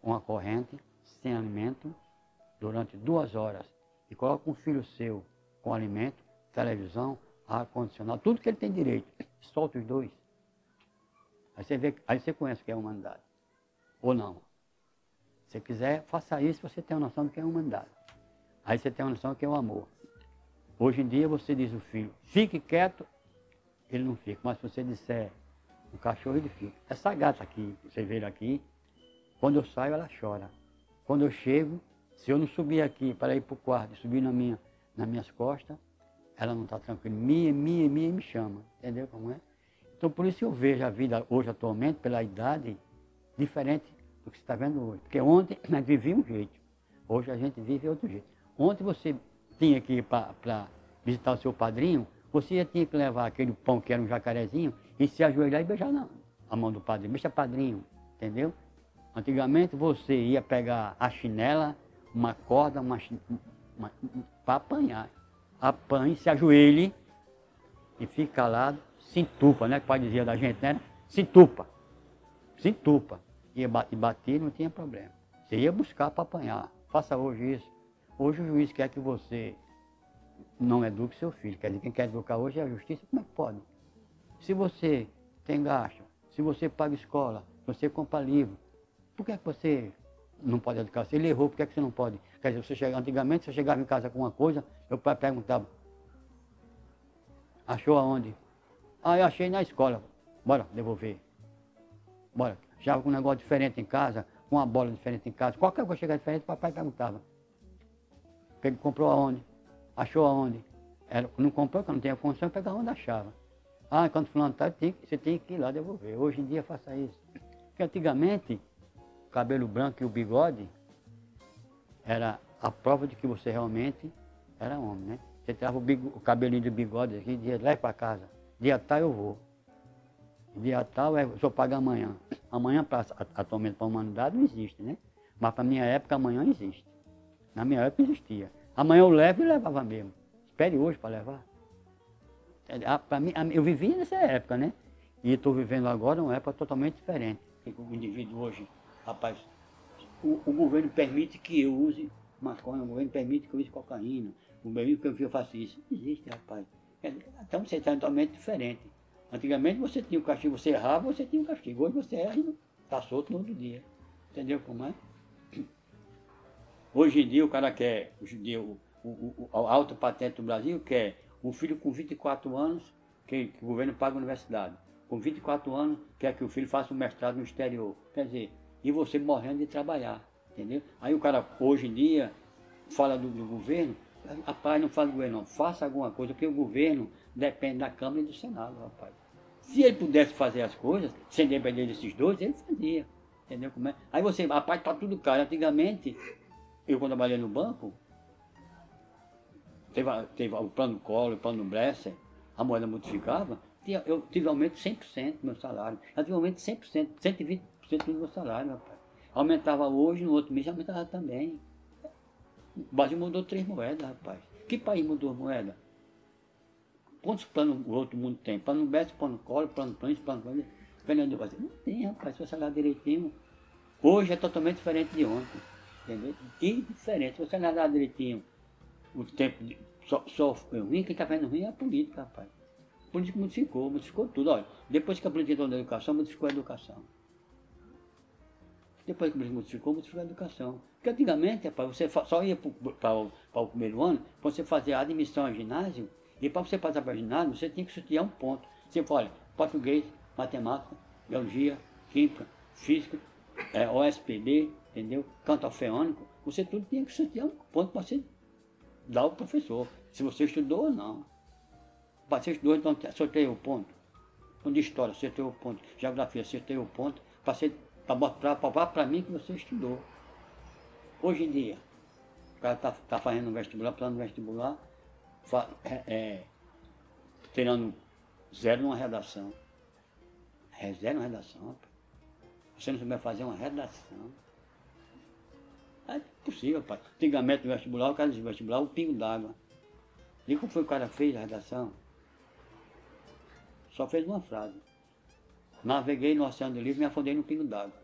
uma corrente, sem alimento, durante duas horas, e coloca um filho seu com alimento, televisão, ar-condicionado, tudo que ele tem direito, solta os dois. Aí você, vê, aí você conhece o que é humanidade. Ou não. Se quiser, faça isso, você tem uma noção do que é humanidade. Aí você tem uma noção do que é o amor. Hoje em dia você diz ao filho, fique quieto, ele não fica. Mas se você disser, o cachorro ele fica. Essa gata aqui, você vê aqui, quando eu saio ela chora. Quando eu chego, se eu não subir aqui para ir para o quarto e subir na minha, nas minhas costas, ela não está tranquila. Mia, Mia, Mia me chama. Entendeu como é? Então por isso eu vejo a vida hoje atualmente, pela idade, diferente do que você está vendo hoje. Porque ontem nós vivíamos um jeito, hoje a gente vive outro jeito. Ontem você tinha que ir para visitar o seu padrinho, você já tinha que levar aquele pão que era um jacarezinho e se ajoelhar e beijar na, a mão do padrinho. Beija padrinho, entendeu? Antigamente você ia pegar a chinela, uma corda, uma, uma, para apanhar. Apanhe, se ajoelhe e fique calado, se entupa, né? Que o pai dizia da gente, né? Se entupa. Se entupa. Ia bater, bater não tinha problema. Você ia buscar para apanhar. Faça hoje isso. Hoje o juiz quer que você não eduque seu filho. Quer dizer, quem quer educar hoje é a justiça. Como é que pode? Se você tem gasto, se você paga escola, você compra livro, por que, é que você não pode educar? Se ele errou, por que, é que você não pode? Quer dizer, você chega, antigamente você chegava em casa com uma coisa, pai perguntava, achou aonde? Ah, eu achei na escola. Bora devolver. Bora. Achava com um negócio diferente em casa, com uma bola diferente em casa. Qualquer coisa chegar diferente, o papai perguntava. Ele comprou aonde? Achou aonde? Era, não comprou, porque não tinha condição, pegava onde achava. Ah, quando fulano está, você tem que ir lá devolver. Hoje em dia faça isso. Porque antigamente, cabelo branco e o bigode era a prova de que você realmente era homem, né? Você tirava o, o cabelinho do bigode aqui, dizia, leve para casa. Dia tal eu vou. Dia tal é, só paga amanhã. Amanhã, pra, atualmente, para a humanidade, não existe, né? Mas para minha época, amanhã existe. Na minha época existia. Amanhã eu levo e levava mesmo. Espere hoje para levar. É, para mim, eu vivi nessa época, né? E estou vivendo agora uma época totalmente diferente. O indivíduo hoje, rapaz, o, o, governo permite que eu use maconha, o governo permite que eu use cocaína, o governo que eu faça isso. Não existe, rapaz. Então você está totalmente diferente. Antigamente você tinha o castigo, você errava, você tinha o castigo. Hoje você erra e está solto no outro dia. Entendeu como é? Hoje em dia o cara quer, hoje em dia, o, o, o, alto patente do Brasil quer um filho com 24 anos, que, que o governo paga a universidade. Com 24 anos, quer que o filho faça um mestrado no exterior. Quer dizer, e você morrendo de trabalhar, entendeu? Aí o cara, hoje em dia, fala do, do governo, rapaz, não fala do governo não, faça alguma coisa, porque o governo depende da Câmara e do Senado, rapaz. Se ele pudesse fazer as coisas, sem depender desses dois, ele fazia. Entendeu como é? Aí você, rapaz, tá tudo caro. Antigamente, eu quando trabalhei no banco, teve, teve o plano Collor, o plano Bresser, a moeda modificava, eu tive aumento de 100% do meu salário. Eu tive aumento de 100%, 120% do meu salário, rapaz. Aumentava hoje, no outro mês aumentava também. O Brasil mudou três moedas, rapaz. Que país mudou a moeda? Quantos planos o outro mundo tem? Plano Bresser, plano Collor, plano Plano, plano Plano. Fernando Brasil. Não tem, rapaz, se você olhar direitinho. Hoje é totalmente diferente de ontem. Entendeu? E diferente. Se você nadar direitinho, o tempo de, só, só ruim, quem está vendo ruim é a política, rapaz. A política modificou, modificou tudo. Olha, depois que a política entrou na educação, modificou a educação. Depois que a modificou, modificou a educação. Porque antigamente, rapaz, você só ia para o primeiro ano, para você fazer a admissão ao ginásio, e para você passar para o ginásio, você tinha que estudar um ponto. Você fala, português, matemática, biologia, química, física, é, OSPB, entendeu? Canto alfeônico, você tudo tinha que sortear um ponto para você dar ao professor, se você estudou ou não. Você estudou, então sorteia o ponto. De história, sorteia o ponto. Geografia, sorteia o ponto. Para mostrar, provar para mim que você estudou. Hoje em dia, o cara está tá fazendo vestibular, plano vestibular, fa, é, é, tirando zero numa redação. É zero numa redação, Você não souber fazer uma redação. É possível, pai. Antigamente no vestibular, o cara dizia vestibular, o pingo d'água. E como foi o cara fez a redação? Só fez uma frase. Naveguei no Oceano do Livro e me afundei no pingo d'água.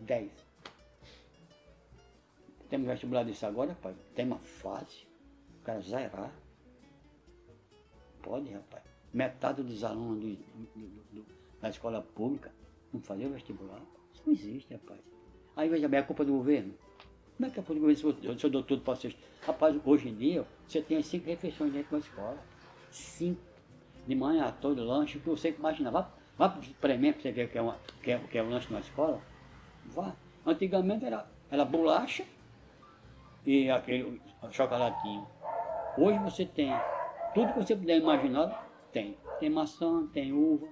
Dez. Temos vestibular disso agora, pai. Tema fácil. O cara zerar. Pode, rapaz. Metade dos alunos da escola pública não fazer vestibular. Isso não existe, rapaz. Aí veja bem, é culpa do governo. Como é que é culpa do governo se eu dou tudo para vocês? Rapaz, hoje em dia, você tem cinco refeições dentro da escola. Cinco. De manhã, todo lanche, o que você imagina. Vá, vá para o experimento para você ver o que é, uma, que é, que é o lanche na escola. Vá. Antigamente era, era bolacha e aquele chocolatinho. Hoje você tem tudo que você puder imaginar, tem. Tem maçã, tem uva,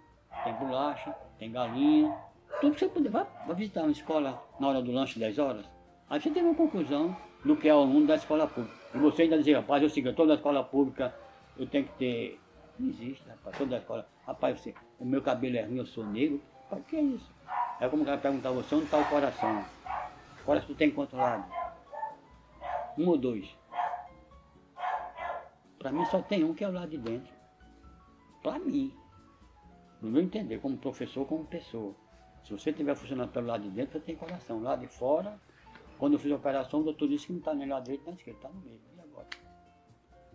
tem bolacha, tem galinha. Tudo que você puder. Vai, vai visitar uma escola na hora do lanche, 10 horas. Aí você tem uma conclusão do que é o aluno da escola pública. E você ainda dizer, rapaz, eu sigo toda a escola pública, eu tenho que ter. Não existe, rapaz, toda escola. Rapaz, você, o meu cabelo é ruim, eu sou negro. Para que é isso? É como o cara perguntar você, onde está o coração? O coração tem quanto lado? Um ou dois? Para mim só tem um que é o lado de dentro. Para mim. No meu entender, como professor, como pessoa. Se você estiver funcionando pelo lado de dentro, você tem coração. Lá de fora, quando eu fiz a operação, o doutor disse que não está nem lado direito nem esquerdo, está no meio. E agora?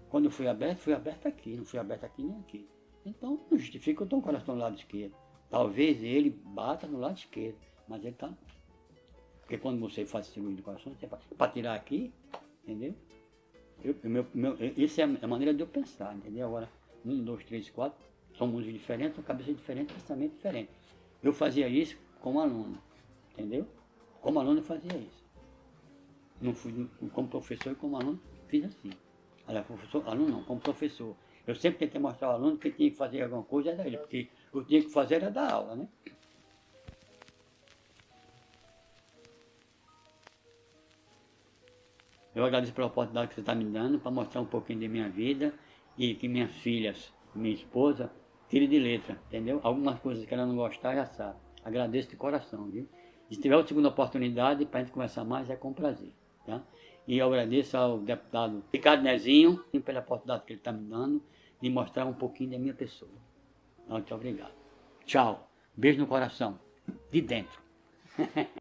Quando fui aberto, fui aberto aqui, não fui aberto aqui nem aqui. Então, não justifica eu tenho o coração no lado esquerdo. Talvez ele bata no lado esquerdo, mas ele está. Porque quando você faz cirurgia do coração, você faz para tirar aqui, entendeu? Eu, meu, meu, isso é a maneira de eu pensar, entendeu? Agora, um, dois, três, quatro, são mundos diferentes, são cabeças diferentes, pensamento diferente. Eu fazia isso como aluno, entendeu? Como aluno eu fazia isso. Não fui como professor e como aluno fiz assim. Aliás, professor, aluno não, como professor. Eu sempre tentei mostrar ao aluno que tinha que fazer alguma coisa era ele, porque eu tinha que fazer era dar aula, né? Eu agradeço pela oportunidade que você está me dando para mostrar um pouquinho de minha vida e que minhas filhas, minha esposa, tire de letra, entendeu? Algumas coisas que ela não gostar, já sabe. Agradeço de coração, viu? Se tiver uma segunda oportunidade para a gente conversar mais, é com prazer, tá? E eu agradeço ao deputado Ricardo Nezinho pela oportunidade que ele está me dando de mostrar um pouquinho da minha pessoa. Muito obrigado. Tchau. Beijo no coração. De dentro.